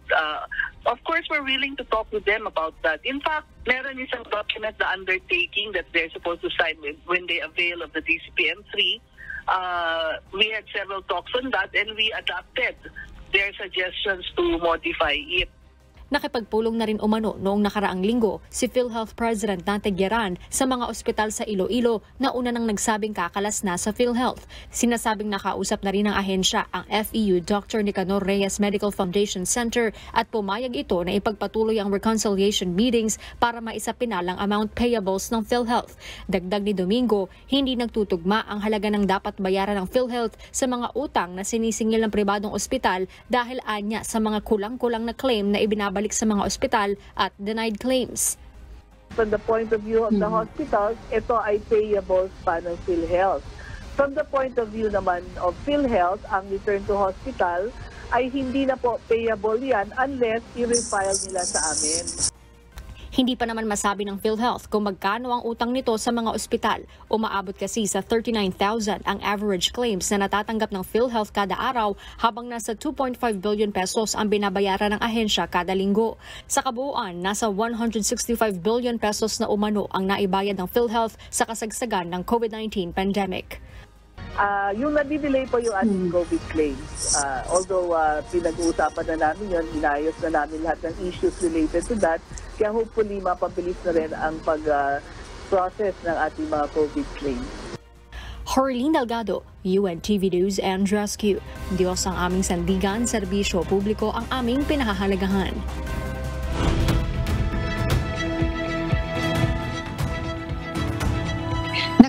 Uh, of course, we're willing to talk with them about that. In fact, meron isang document na undertaking that they're supposed to sign when they avail of the DCPM 3 uh, we had several talks on that and we adapted their suggestions to modify it. Nakipagpulong na rin umano noong nakaraang linggo si PhilHealth President Nate Geran sa mga ospital sa Iloilo na una nang nagsabing kakalas na sa PhilHealth. Sinasabing nakausap na rin ng ahensya ang FEU Dr. Nicanor Reyes Medical Foundation Center at pumayag ito na ipagpatuloy ang reconciliation meetings para maisapinalang amount payables ng PhilHealth. Dagdag ni Domingo, hindi nagtutugma ang halaga ng dapat bayaran ng PhilHealth sa mga utang na sinisingil ng pribadong ospital dahil anya sa mga kulang-kulang na claim na ibinabalik ibabalik sa mga ospital at denied claims. From the point of view of the hospitals, ito ay payables pa ng PhilHealth. From the point of view naman of PhilHealth, ang return to hospital ay hindi na po payable yan unless i-refile nila sa amin. Hindi pa naman masabi ng PhilHealth kung magkano ang utang nito sa mga ospital. Umaabot kasi sa 39,000 ang average claims na natatanggap ng PhilHealth kada araw habang nasa 2.5 billion pesos ang binabayaran ng ahensya kada linggo. Sa kabuuan, nasa 165 billion pesos na umano ang naibayad ng PhilHealth sa kasagsagan ng COVID-19 pandemic. Uh, yung nadidelay po yung ating COVID claims. Uh, although uh, pinag-uusapan na namin yun, inayos na namin lahat ng issues related to that. Kaya hopefully mapabilis na rin ang pag-process ng ating mga COVID claims. Horlene Delgado, UNTV News and Rescue. Diyos ang aming sandigan, serbisyo publiko ang aming pinahahalagahan.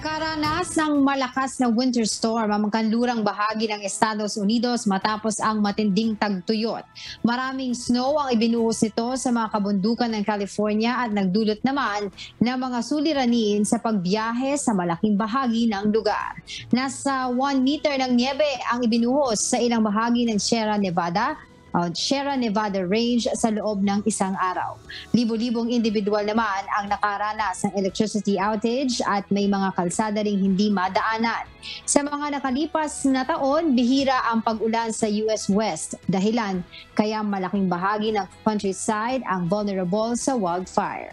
Nakaranas ng malakas na winter storm ang kanlurang bahagi ng Estados Unidos matapos ang matinding tagtuyot. Maraming snow ang ibinuhos nito sa mga kabundukan ng California at nagdulot naman ng mga suliranin sa pagbiyahe sa malaking bahagi ng lugar. Nasa 1 meter ng niebe ang ibinuhos sa ilang bahagi ng Sierra Nevada uh, Sierra Nevada Range sa loob ng isang araw. Libo-libong individual naman ang nakaranas ng electricity outage at may mga kalsada ring hindi madaanan. Sa mga nakalipas na taon, bihira ang pag-ulan sa US West. Dahilan, kaya malaking bahagi ng countryside ang vulnerable sa wildfire.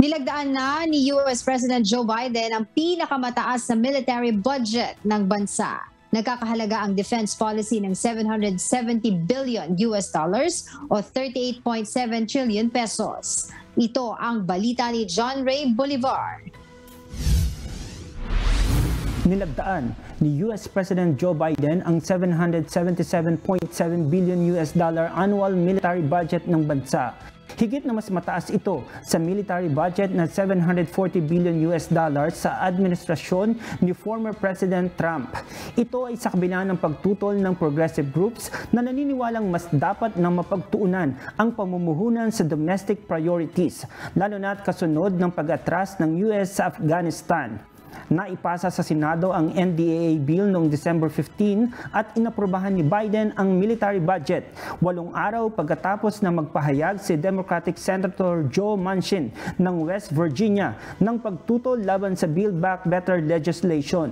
Nilagdaan na ni US President Joe Biden ang pinakamataas na military budget ng bansa. Nagkakahalaga ang defense policy ng 770 billion US dollars o 38.7 trillion pesos. Ito ang balita ni John Ray Bolivar. Nilagdaan ni US President Joe Biden ang 777.7 billion US dollar annual military budget ng bansa Higit na mas mataas ito sa military budget na 740 billion US dollars sa administrasyon ni former President Trump. Ito ay sa kabila ng pagtutol ng progressive groups na naniniwalang mas dapat na mapagtuunan ang pamumuhunan sa domestic priorities, lalo na't kasunod ng pag-atras ng US sa Afghanistan. Naipasa sa Senado ang NDAA bill noong December 15 at inaprobahan ni Biden ang military budget. Walong araw pagkatapos na magpahayag si Democratic Senator Joe Manchin ng West Virginia ng pagtutol laban sa Build Back Better legislation.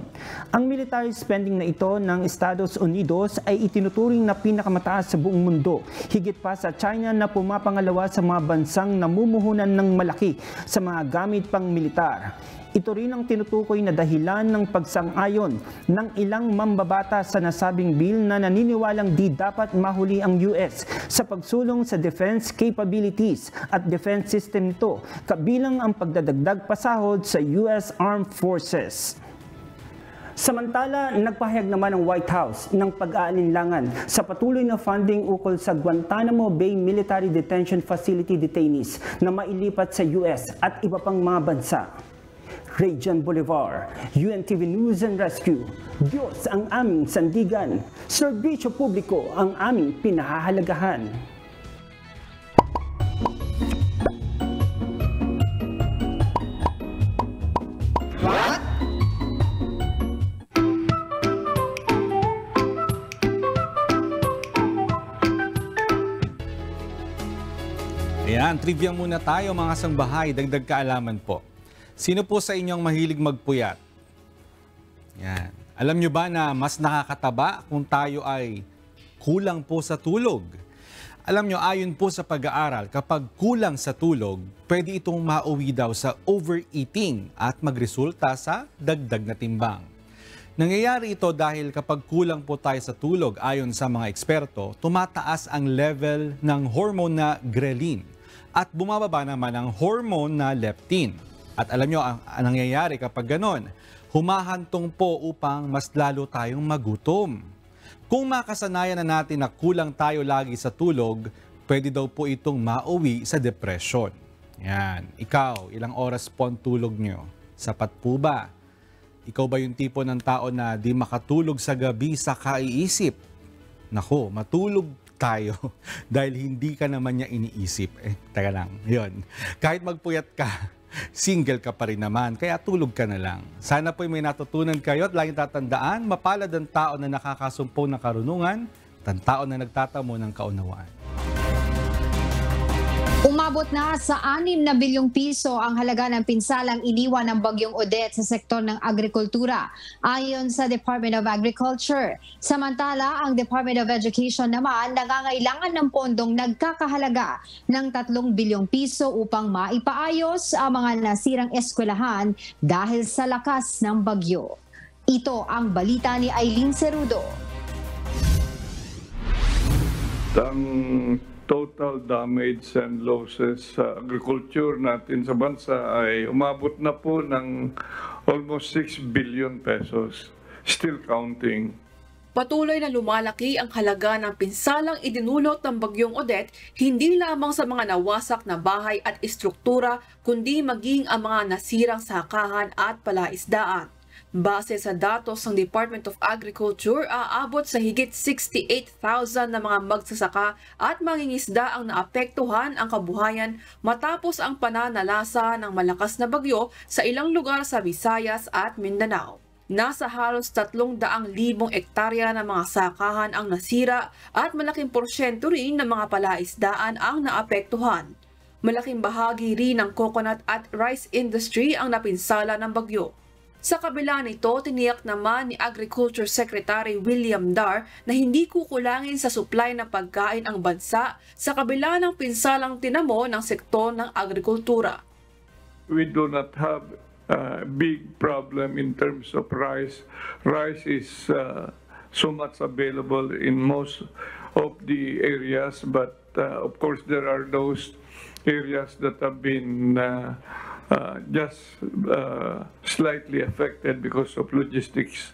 Ang military spending na ito ng Estados Unidos ay itinuturing na pinakamataas sa buong mundo, higit pa sa China na pumapangalawa sa mga bansang namumuhunan ng malaki sa mga gamit pang militar. Ito rin ang tinutukoy na dahilan ng pagsang-ayon ng ilang mambabata sa nasabing bill na naniniwalang di dapat mahuli ang US sa pagsulong sa defense capabilities at defense system nito, kabilang ang pagdadagdag pasahod sa US Armed Forces. Samantala, nagpahayag naman ang White House ng pag-aalinlangan sa patuloy na funding ukol sa Guantanamo Bay Military Detention Facility detainees na mailipat sa US at iba pang mga bansa. Region Bolivar, UNTV News and Rescue. Diyos ang aming sandigan. Serbisyo publiko ang aming pinahahalagahan. Ayan, trivia muna tayo mga sangbahay, dagdag kaalaman po. Sino po sa inyong mahilig magpuyat? Yan. Alam nyo ba na mas nakakataba kung tayo ay kulang po sa tulog? Alam nyo, ayon po sa pag-aaral, kapag kulang sa tulog, pwede itong mauwi daw sa overeating at magresulta sa dagdag na timbang. Nangyayari ito dahil kapag kulang po tayo sa tulog, ayon sa mga eksperto, tumataas ang level ng hormone na ghrelin at bumababa naman ang hormone na leptin. At alam nyo, ang, ang nangyayari kapag ganon, humahantong po upang mas lalo tayong magutom. Kung makasanayan na natin na kulang tayo lagi sa tulog, pwede daw po itong mauwi sa depression. Yan. Ikaw, ilang oras po ang tulog nyo? Sapat po ba? Ikaw ba yung tipo ng tao na di makatulog sa gabi sa kaiisip? Nako, matulog tayo dahil hindi ka naman niya iniisip. Eh, teka lang, yon. Kahit magpuyat ka, single ka pa rin naman, kaya tulog ka na lang. Sana po may natutunan kayo at laging tatandaan, mapalad ang tao na nakakasumpong ng karunungan, at tao na nagtatamo ng kaunawaan. Umabot na sa 6 na bilyong piso ang halaga ng pinsalang iniwan ng bagyong Odette sa sektor ng agrikultura ayon sa Department of Agriculture. Samantala, ang Department of Education naman nangangailangan ng pondong nagkakahalaga ng 3 bilyong piso upang maipaayos ang mga nasirang eskwelahan dahil sa lakas ng bagyo. Ito ang balita ni Eileen Cerudo. Ang total damage and losses sa agriculture natin sa bansa ay umabot na po ng almost 6 billion pesos. Still counting. Patuloy na lumalaki ang halaga ng pinsalang idinulot ng bagyong Odette hindi lamang sa mga nawasak na bahay at istruktura kundi maging ang mga nasirang sakahan at palaisdaan. Base sa datos ng Department of Agriculture, aabot sa higit 68,000 na mga magsasaka at mangingisda ang naapektuhan ang kabuhayan matapos ang pananalasa ng malakas na bagyo sa ilang lugar sa Visayas at Mindanao. Nasa halos 300,000 ektarya ng mga sakahan ang nasira at malaking porsyento rin ng mga palaisdaan ang naapektuhan. Malaking bahagi rin ng coconut at rice industry ang napinsala ng bagyo. Sa kabila nito, tiniyak naman ni Agriculture Secretary William Dar na hindi kukulangin sa supply ng pagkain ang bansa sa kabila ng pinsalang tinamo ng sektor ng agrikultura. We do not have a big problem in terms of rice. Rice is uh, so much available in most of the areas, but uh, of course there are those areas that have been uh, uh, just uh, slightly affected because of logistics.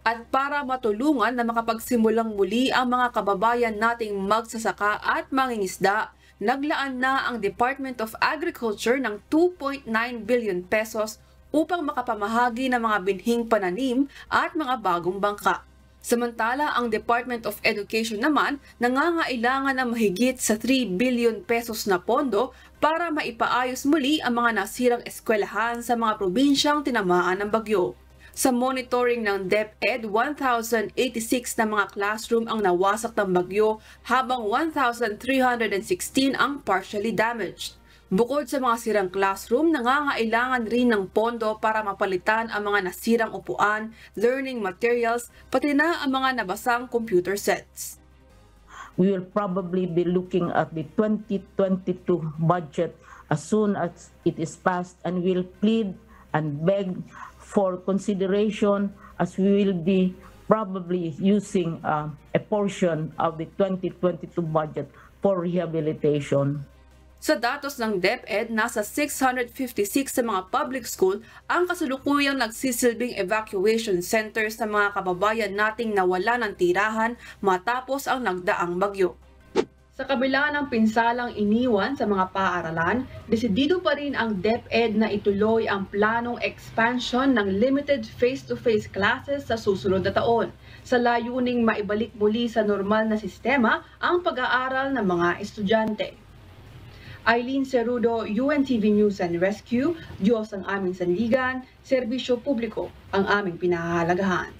At para matulungan na makapagsimulang muli ang mga kababayan nating magsasaka at mangingisda, naglaan na ang Department of Agriculture ng 2.9 billion pesos upang makapamahagi ng mga binhing pananim at mga bagong bangka. Samantala, ang Department of Education naman nangangailangan ng mahigit sa 3 billion pesos na pondo para maipaayos muli ang mga nasirang eskwelahan sa mga probinsyang tinamaan ng bagyo. Sa monitoring ng DepEd, 1,086 na mga classroom ang nawasak ng bagyo habang 1,316 ang partially damaged. Bukod sa mga sirang classroom, nangangailangan rin ng pondo para mapalitan ang mga nasirang upuan, learning materials, pati na ang mga nabasang computer sets. We will probably be looking at the 2022 budget as soon as it is passed and will plead and beg for consideration as we will be probably using uh, a portion of the 2022 budget for rehabilitation. Sa datos ng DepEd, nasa 656 sa mga public school ang kasulukuyang nagsisilbing evacuation centers sa mga kababayan nating nawala ng tirahan matapos ang nagdaang bagyo. Sa kabila ng pinsalang iniwan sa mga paaralan, desidido pa rin ang DepEd na ituloy ang planong expansion ng limited face-to-face -face classes sa susunod na taon sa layuning maibalik muli sa normal na sistema ang pag-aaral ng mga estudyante. Eileen Cerudo, UNTV News and Rescue, Diyos ang aming sandigan, serbisyo publiko ang aming pinahahalagahan.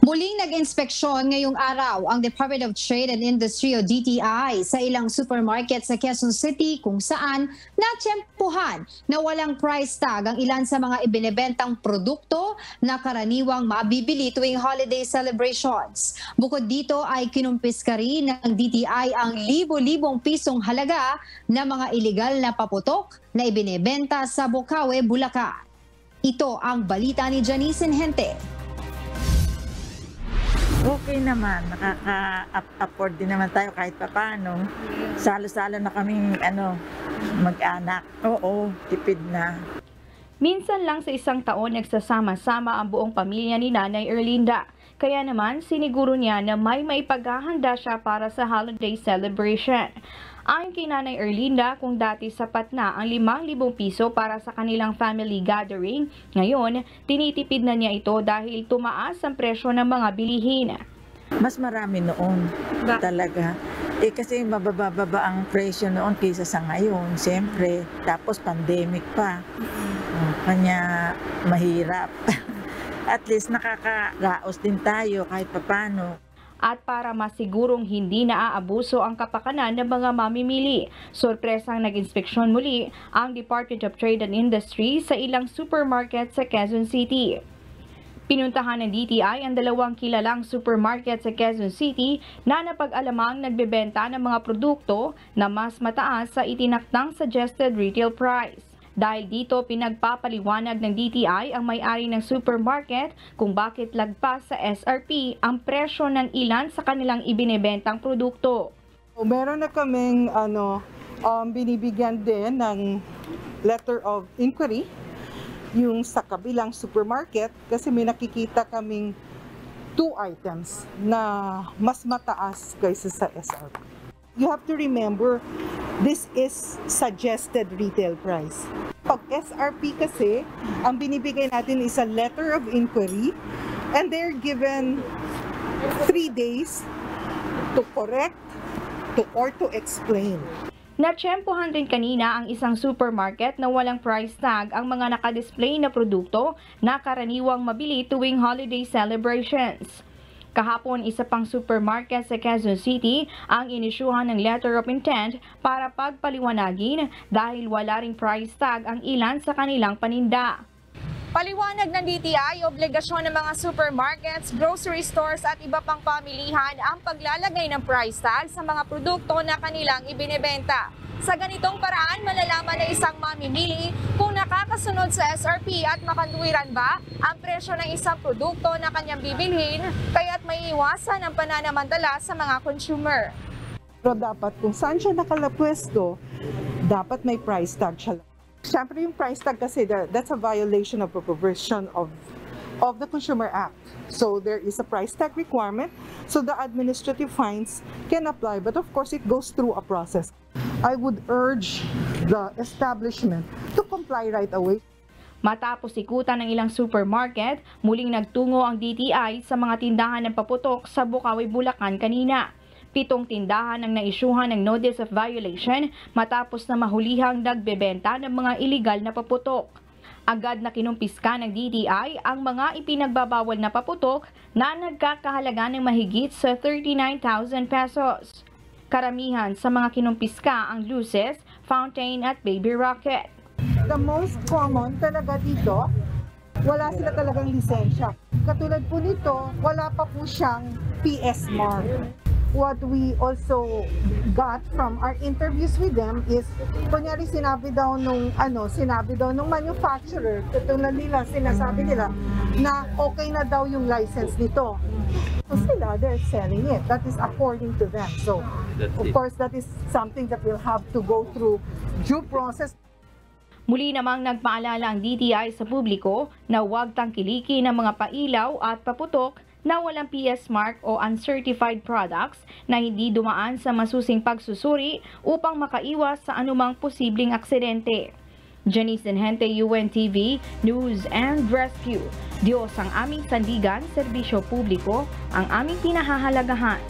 Muling nag-inspeksyon ngayong araw ang Department of Trade and Industry o DTI sa ilang supermarket sa Quezon City kung saan natsyempuhan na walang price tag ang ilan sa mga ibinebentang produkto na karaniwang mabibili tuwing holiday celebrations. Bukod dito ay kinumpis ka rin ng DTI ang libo-libong pisong halaga ng mga iligal na paputok na ibinebenta sa Bukawe, Bulacan. Ito ang balita ni Janice Hente. Okay naman, nakaka-afford din naman tayo kahit papano. Salo-salo na kaming ano, mag-anak. Oo, tipid na. Minsan lang sa isang taon nagsasama-sama ang buong pamilya ni Nanay Erlinda. Kaya naman, siniguro niya na may maipaghahanda siya para sa holiday celebration. Ayon kay Nanay Erlinda, kung dati sapat na ang 5,000 piso para sa kanilang family gathering, ngayon tinitipid na niya ito dahil tumaas ang presyo ng mga bilihin. Mas marami noon talaga. Eh kasi mabababa ang presyo noon kaysa sa ngayon, siyempre. Tapos pandemic pa. Uh, kanya mahirap. At least nakakaraos din tayo kahit papano at para masigurong hindi naaabuso ang kapakanan ng mga mamimili. Sorpresang nag-inspeksyon muli ang Department of Trade and Industry sa ilang supermarket sa Quezon City. Pinuntahan ng DTI ang dalawang kilalang supermarket sa Quezon City na napag-alamang nagbebenta ng mga produkto na mas mataas sa itinakdang suggested retail price. Dahil dito pinagpapaliwanag ng DTI ang may-ari ng supermarket kung bakit lagpas sa SRP ang presyo ng ilan sa kanilang ibinebentang produkto. Meron na kaming ano, um, binibigyan din ng letter of inquiry yung sa kabilang supermarket kasi may nakikita kaming two items na mas mataas kaysa sa SRP. You have to remember, this is suggested retail price. Pag SRP kasi, ang binibigay natin is a letter of inquiry and they're given three days to correct to, or to explain. Natsyempohan din kanina ang isang supermarket na walang price tag ang mga nakadisplay na produkto na karaniwang mabili tuwing holiday celebrations. Kahapon, isa pang supermarket sa Quezon City ang inisyuhan ng letter of intent para pagpaliwanagin dahil wala ring price tag ang ilan sa kanilang paninda. Paliwanag ng DTI, obligasyon ng mga supermarkets, grocery stores at iba pang pamilihan ang paglalagay ng price tag sa mga produkto na kanilang ibinebenta. Sa ganitong paraan, malalaman ng isang mamimili kung nakakasunod sa SRP at makanduwiran ba ang presyo ng isang produkto na kanyang bibilhin, kaya't may iwasan ang pananamantala sa mga consumer. Pero dapat kung saan siya nakalapwesto, dapat may price tag siya. Siyempre yung price tag kasi that's a violation of a provision of of the Consumer Act. So there is a price tag requirement, so the administrative fines can apply, but of course it goes through a process. I would urge the establishment to comply right away. Matapos ikutan ng ilang supermarket, muling nagtungo ang DTI sa mga tindahan ng paputok sa Bukawi, Bulacan kanina. Pitong tindahan ang naisyuhan ng notice of violation matapos na mahulihang nagbebenta ng mga iligal na paputok. Agad na kinumpiska ng DTI ang mga ipinagbabawal na paputok na nagkakahalaga ng mahigit sa 39,000 pesos. Karamihan sa mga kinumpiska ang luces, fountain at baby rocket. The most common talaga dito, wala sila talagang lisensya. Katulad po nito, wala pa po siyang PS mark what we also got from our interviews with them is, kunyari sinabi daw nung, ano, sinabi daw nung manufacturer, katulad nila, sinasabi nila, na okay na daw yung license nito. So sila, they're selling it. That is according to them. So, of course, that is something that will have to go through due process. Muli namang nagpaalala ang DTI sa publiko na huwag tangkiliki ng mga pailaw at paputok na walang PS mark o uncertified products na hindi dumaan sa masusing pagsusuri upang makaiwas sa anumang posibleng aksidente. Janice Denhente, UNTV, News and Rescue. Diyos ang aming sandigan, serbisyo publiko, ang aming pinahahalagahan.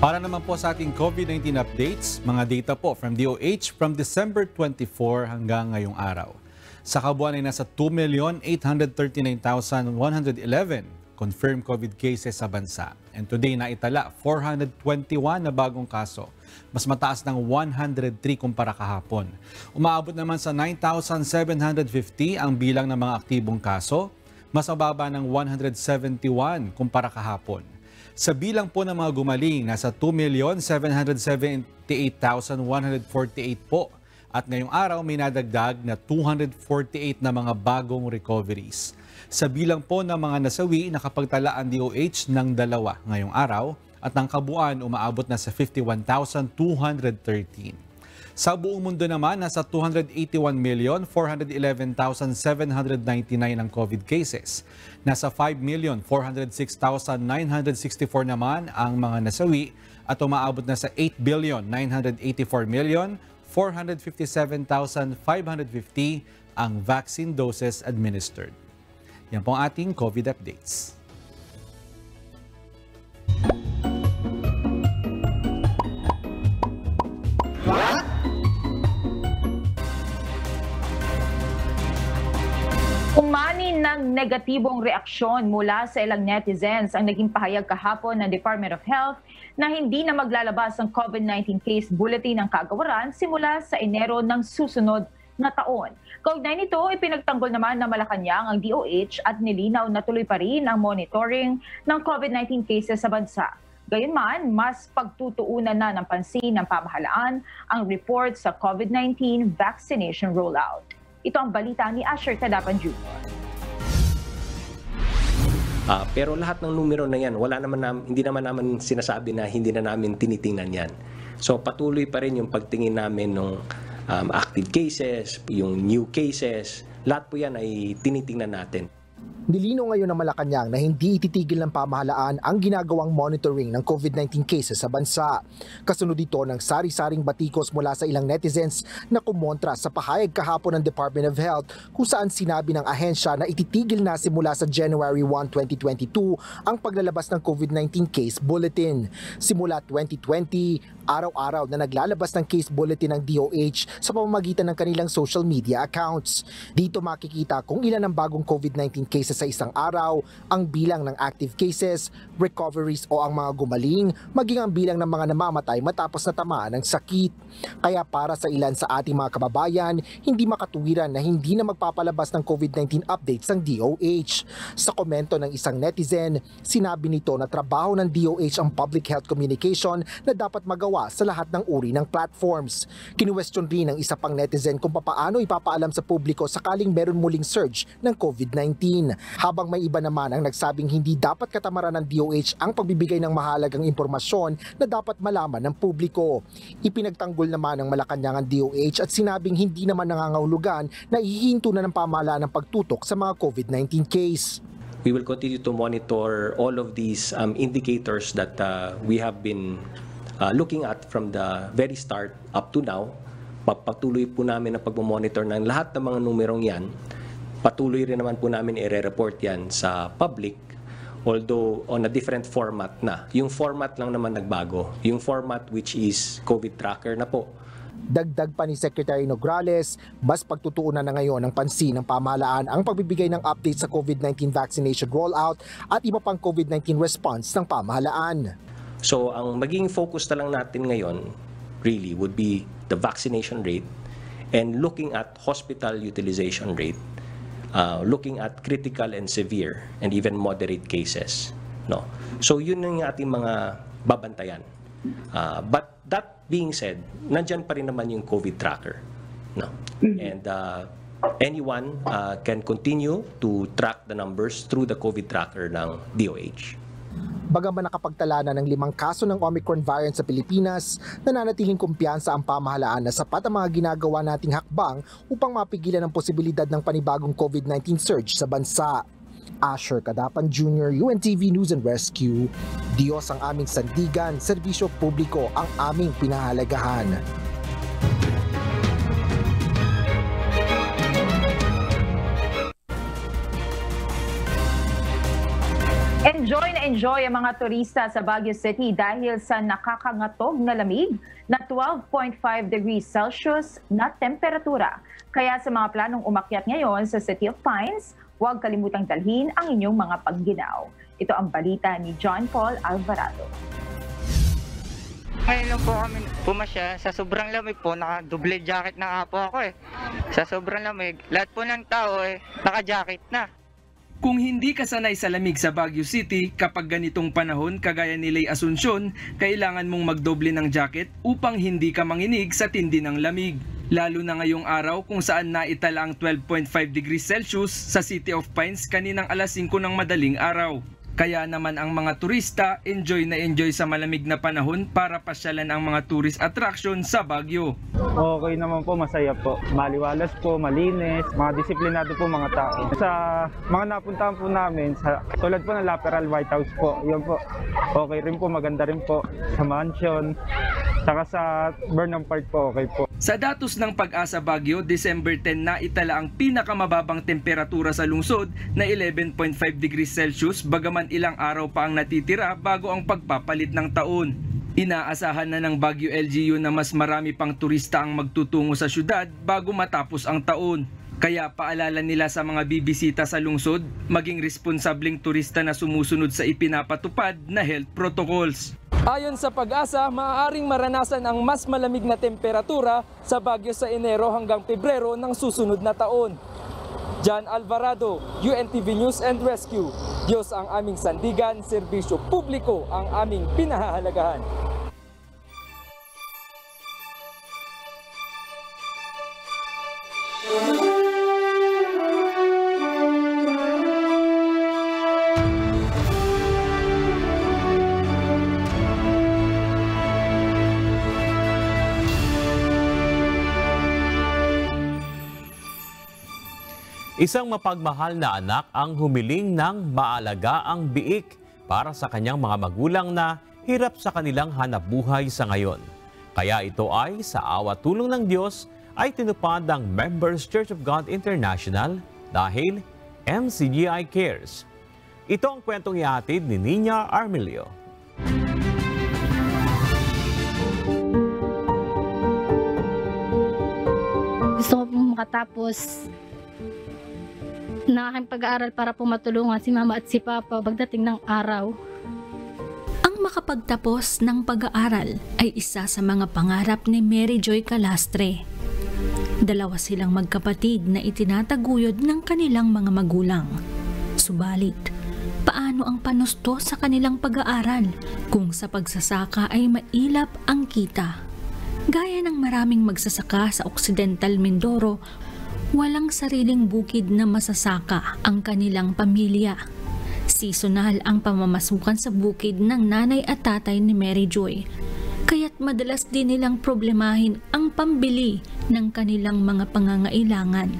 Para naman po sa ating COVID-19 updates, mga data po from DOH from December 24 hanggang ngayong araw. Sa kabuuan ay nasa 2,839,111 confirmed COVID cases sa bansa. And today naitala 421 na bagong kaso. Mas mataas ng 103 kumpara kahapon. Umaabot naman sa 9,750 ang bilang ng mga aktibong kaso. Mas mababa ng 171 kumpara kahapon. Sa bilang po ng mga gumaling, nasa 2,778,148 po. At ngayong araw may nadagdag na 248 na mga bagong recoveries. Sa bilang po ng mga nasawi, nakapagtala ang DOH ng dalawa ngayong araw at ang kabuuan umaabot na sa 51,213. Sa buong mundo naman, nasa 281,411,799 ang COVID cases. Nasa 5,406,964 naman ang mga nasawi at umaabot na sa 8,984,457,550 ang vaccine doses administered. Yan po ang ating COVID updates. Umani ng negatibong reaksyon mula sa ilang netizens ang naging pahayag kahapon ng Department of Health na hindi na maglalabas ang COVID-19 case bulletin ng kagawaran simula sa Enero ng susunod na taon. Kaugnay nito, ipinagtanggol naman ng Malacanang ang DOH at nilinaw na tuloy pa rin ang monitoring ng COVID-19 cases sa bansa. Gayunman, mas pagtutuunan na ng pansin ng pamahalaan ang report sa COVID-19 vaccination rollout. Ito ang balita ni Asher Tadapan Jr. Uh, pero lahat ng numero na yan, wala naman nam, hindi naman naman sinasabi na hindi na namin tinitingnan yan. So patuloy pa rin yung pagtingin namin ng um, active cases, yung new cases, lahat po yan ay tinitingnan natin. Nilino ngayon ng Malacanang na hindi ititigil ng pamahalaan ang ginagawang monitoring ng COVID-19 cases sa bansa. Kasunod dito ng sari-saring batikos mula sa ilang netizens na kumontra sa pahayag kahapon ng Department of Health kung saan sinabi ng ahensya na ititigil na simula sa January 1, 2022 ang paglalabas ng COVID-19 case bulletin. Simula 2020, araw-araw na naglalabas ng case bulletin ng DOH sa pamamagitan ng kanilang social media accounts. Dito makikita kung ilan ang bagong COVID-19 cases sa isang araw, ang bilang ng active cases, recoveries o ang mga gumaling, maging ang bilang ng mga namamatay matapos na tamaan ng sakit. Kaya para sa ilan sa ating mga kababayan, hindi makatuwiran na hindi na magpapalabas ng COVID-19 updates ng DOH. Sa komento ng isang netizen, sinabi nito na trabaho ng DOH ang public health communication na dapat magawa sa lahat ng uri ng platforms. Kinuwestiyon rin ng isa pang netizen kung papaano ipapaalam sa publiko sakaling meron muling surge ng COVID-19 habang may iba naman ang nagsabing hindi dapat katamaran ng DOH ang pagbibigay ng mahalagang impormasyon na dapat malaman ng publiko. Ipinagtanggol naman ng Malacanang ang DOH at sinabing hindi naman nangangahulugan na ihihinto na ng pamahalaan ng pagtutok sa mga COVID-19 case. We will continue to monitor all of these um, indicators that uh, we have been uh, looking at from the very start up to now. Papatuloy po namin ang pagmamonitor ng lahat ng mga numerong yan Patuloy rin naman po namin i-report yan sa public although on a different format na. Yung format lang naman nagbago. Yung format which is COVID tracker na po. Dagdag pa ni Secretary Nograles, mas pagtutuunan na ngayon ng pansin ng pamahalaan ang pagbibigay ng update sa COVID-19 vaccination rollout at iba pang COVID-19 response ng pamahalaan. So ang maging focus na lang natin ngayon really would be the vaccination rate and looking at hospital utilization rate uh, looking at critical and severe and even moderate cases. No? So yun ang ating mga babantayan. Uh, but that being said, nandyan pa rin naman yung COVID tracker. No? And uh, anyone uh, can continue to track the numbers through the COVID tracker ng DOH. Bagaman nakapagtala na ng limang kaso ng Omicron variant sa Pilipinas, nananatiling kumpiyansa ang pamahalaan na sapat ang mga ginagawa nating hakbang upang mapigilan ang posibilidad ng panibagong COVID-19 surge sa bansa. Asher Kadapan Jr., UNTV News and Rescue. Diyos ang aming sandigan, serbisyo publiko ang aming pinahalagahan. Nag-enjoy ang mga turista sa Baguio City dahil sa nakakangatog na lamig na 12.5 degrees Celsius na temperatura. Kaya sa mga planong umakyat ngayon sa City of Pines, huwag kalimutang dalhin ang inyong mga pagginaw. Ito ang balita ni John Paul Alvarado. Ngayon lang po kami pumasya. Sa sobrang lamig po, naka-double jacket na nga po ako eh. Sa sobrang lamig, lahat po ng tao eh, naka-jacket na. Kung hindi ka sanay sa lamig sa Baguio City, kapag ganitong panahon kagaya ni Lay Asuncion, kailangan mong magdoble ng jacket upang hindi ka manginig sa tindi ng lamig. Lalo na ngayong araw kung saan naitala ang 12.5 degrees Celsius sa City of Pines kaninang alas 5 ng madaling araw. Kaya naman ang mga turista enjoy na enjoy sa malamig na panahon para pasyalan ang mga tourist attraction sa Baguio. Okay naman po, masaya po. Maliwalas po, malinis, mga disiplinado po mga tao. Sa mga napuntahan po namin, sa, tulad po ng Laperal White House po, yun po, okay rin po, maganda rin po. Sa mansion, saka sa Burnham Park po, okay po. Sa datos ng Pag-asa Baguio, December 10 na itala ang pinakamababang temperatura sa lungsod na 11.5 degrees Celsius bagaman ilang araw pa ang natitira bago ang pagpapalit ng taon. Inaasahan na ng Baguio LGU na mas marami pang turista ang magtutungo sa syudad bago matapos ang taon. Kaya paalala nila sa mga bibisita sa lungsod, maging responsableng turista na sumusunod sa ipinapatupad na health protocols. Ayon sa pag-asa, maaaring maranasan ang mas malamig na temperatura sa Baguio sa Enero hanggang Pebrero ng susunod na taon. John Alvarado, UNTV News and Rescue. Diyos ang aming sandigan, serbisyo publiko ang aming pinahahalagahan. Isang mapagmahal na anak ang humiling ng maalaga ang biik para sa kanyang mga magulang na hirap sa kanilang hanap buhay sa ngayon. Kaya ito ay sa awa tulong ng Diyos ay tinupad ng Members Church of God International dahil MCGI Cares. Ito ang kwentong ihatid ni Nina Armilio. Gusto ko makatapos ng aking pag-aaral para po matulungan si mama at si papa pagdating ng araw. Ang makapagtapos ng pag-aaral ay isa sa mga pangarap ni Mary Joy Calastre. Dalawa silang magkapatid na itinataguyod ng kanilang mga magulang. Subalit, paano ang panusto sa kanilang pag-aaral kung sa pagsasaka ay mailap ang kita? Gaya ng maraming magsasaka sa Occidental Mindoro, walang sariling bukid na masasaka ang kanilang pamilya. Seasonal ang pamamasukan sa bukid ng nanay at tatay ni Mary Joy. Kaya't madalas din nilang problemahin ang pambili ng kanilang mga pangangailangan.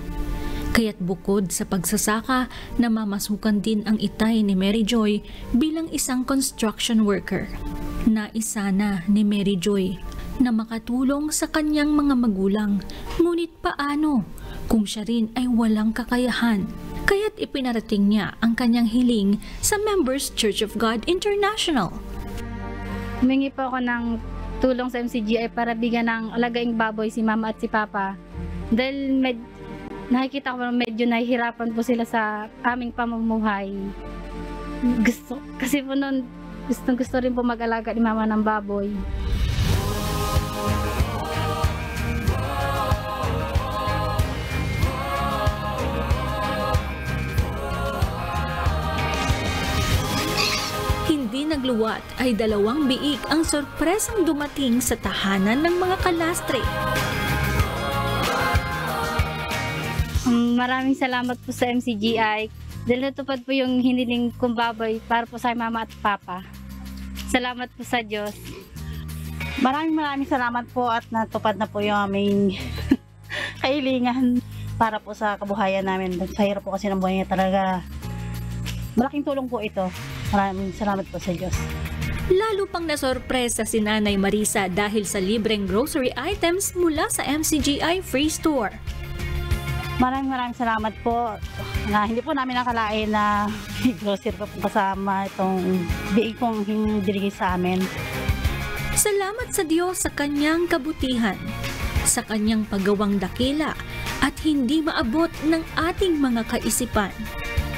Kaya't bukod sa pagsasaka, namamasukan din ang itay ni Mary Joy bilang isang construction worker. Naisa na ni Mary Joy na makatulong sa kanyang mga magulang. Ngunit paano kung siya rin ay walang kakayahan? Kaya't ipinarating niya ang kanyang hiling sa Members Church of God International. Humingi po ako ng tulong sa MCGI para bigyan ng alagaing baboy si mama at si papa. Dahil med- nakikita ko medyo nahihirapan po sila sa aming pamumuhay. Gusto, kasi po noon, gusto, gusto rin po mag-alaga ni mama ng baboy. Nagluwat ay dalawang biik ang sorpresang dumating sa tahanan ng mga kalastre. Um, maraming salamat po sa MCGI dahil natupad po yung hiniling kong baboy para po sa mama at papa. Salamat po sa Diyos. Maraming maraming salamat po at natupad na po yung aming kahilingan para po sa kabuhayan namin. Sa hirap po kasi ng buhay niya talaga. Malaking tulong po ito. Maraming salamat po sa Diyos. Lalo pang nasorpresa si Nanay Marisa dahil sa libreng grocery items mula sa MCGI Free Store. Maraming maraming salamat po na hindi po namin nakalain na grocery pa po kasama itong biig pong binigay sa amin. Salamat sa Diyos sa kanyang kabutihan, sa kanyang paggawang dakila at hindi maabot ng ating mga kaisipan.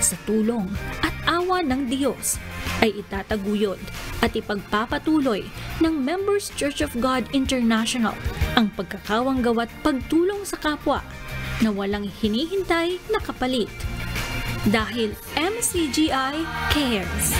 Sa tulong at awa ng Diyos ay itataguyod at ipagpapatuloy ng Members Church of God International ang pagkakawanggaw at pagtulong sa kapwa na walang hinihintay na kapalit. Dahil MCGI cares.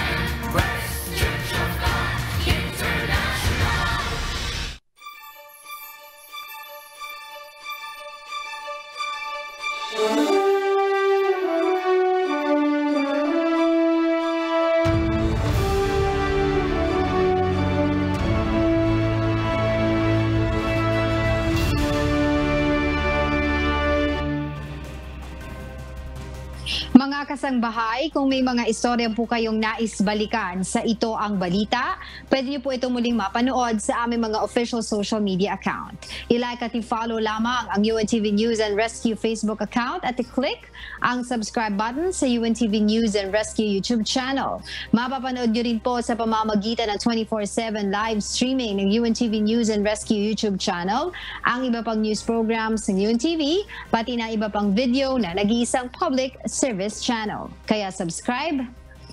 Mga kasangbahay, kung may mga istorya po kayong nais balikan sa Ito Ang Balita, pwede niyo po ito muling mapanood sa aming mga official social media account. I-like at i-follow lamang ang UNTV News and Rescue Facebook account at i-click ang subscribe button sa UNTV News and Rescue YouTube channel. Mapapanood niyo rin po sa pamamagitan ng 24-7 live streaming ng UNTV News and Rescue YouTube channel ang iba pang news programs ng UNTV, pati na iba pang video na nag-iisang public service channel. Kaya subscribe,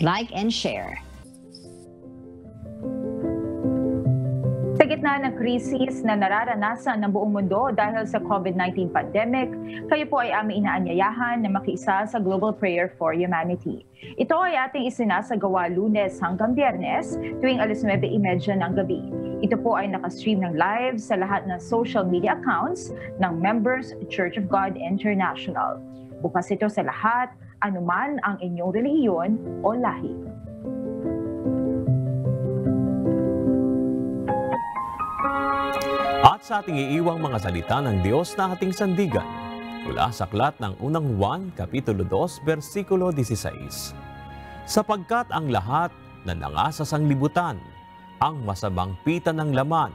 like, and share. Sa gitna ng krisis na nararanasan ng buong mundo dahil sa COVID-19 pandemic, kayo po ay aming inaanyayahan na makiisa sa Global Prayer for Humanity. Ito ay ating isinasagawa lunes hanggang biyernes tuwing alas 9.30 ng gabi. Ito po ay nakastream ng live sa lahat ng social media accounts ng Members Church of God International. Bukas ito sa lahat, anuman ang inyong relihiyon o lahi. At sa ating iiwang mga salita ng Diyos na ating sandigan, mula sa aklat ng unang Juan, Kapitulo 2, versikulo 16. Sapagkat ang lahat na nangasa sa sanglibutan, ang masamang pita ng laman,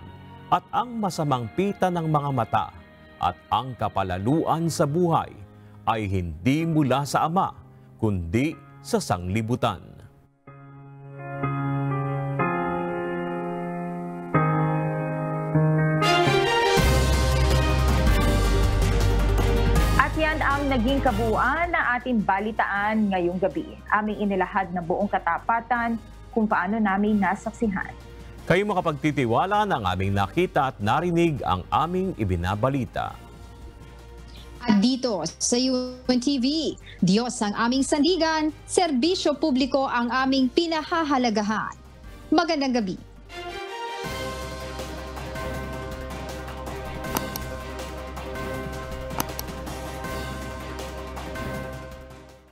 at ang masamang pita ng mga mata, at ang kapalaluan sa buhay, ay hindi mula sa Ama, kundi sa sanglibutan. At yan ang naging kabuuan ng ating balitaan ngayong gabi. Aming inilahad na buong katapatan kung paano namin nasaksihan. Kayo makapagtitiwala ng aming nakita at narinig ang aming ibinabalita. At dito sa UNTV, Diyos ang aming sandigan, serbisyo publiko ang aming pinahahalagahan. Magandang gabi.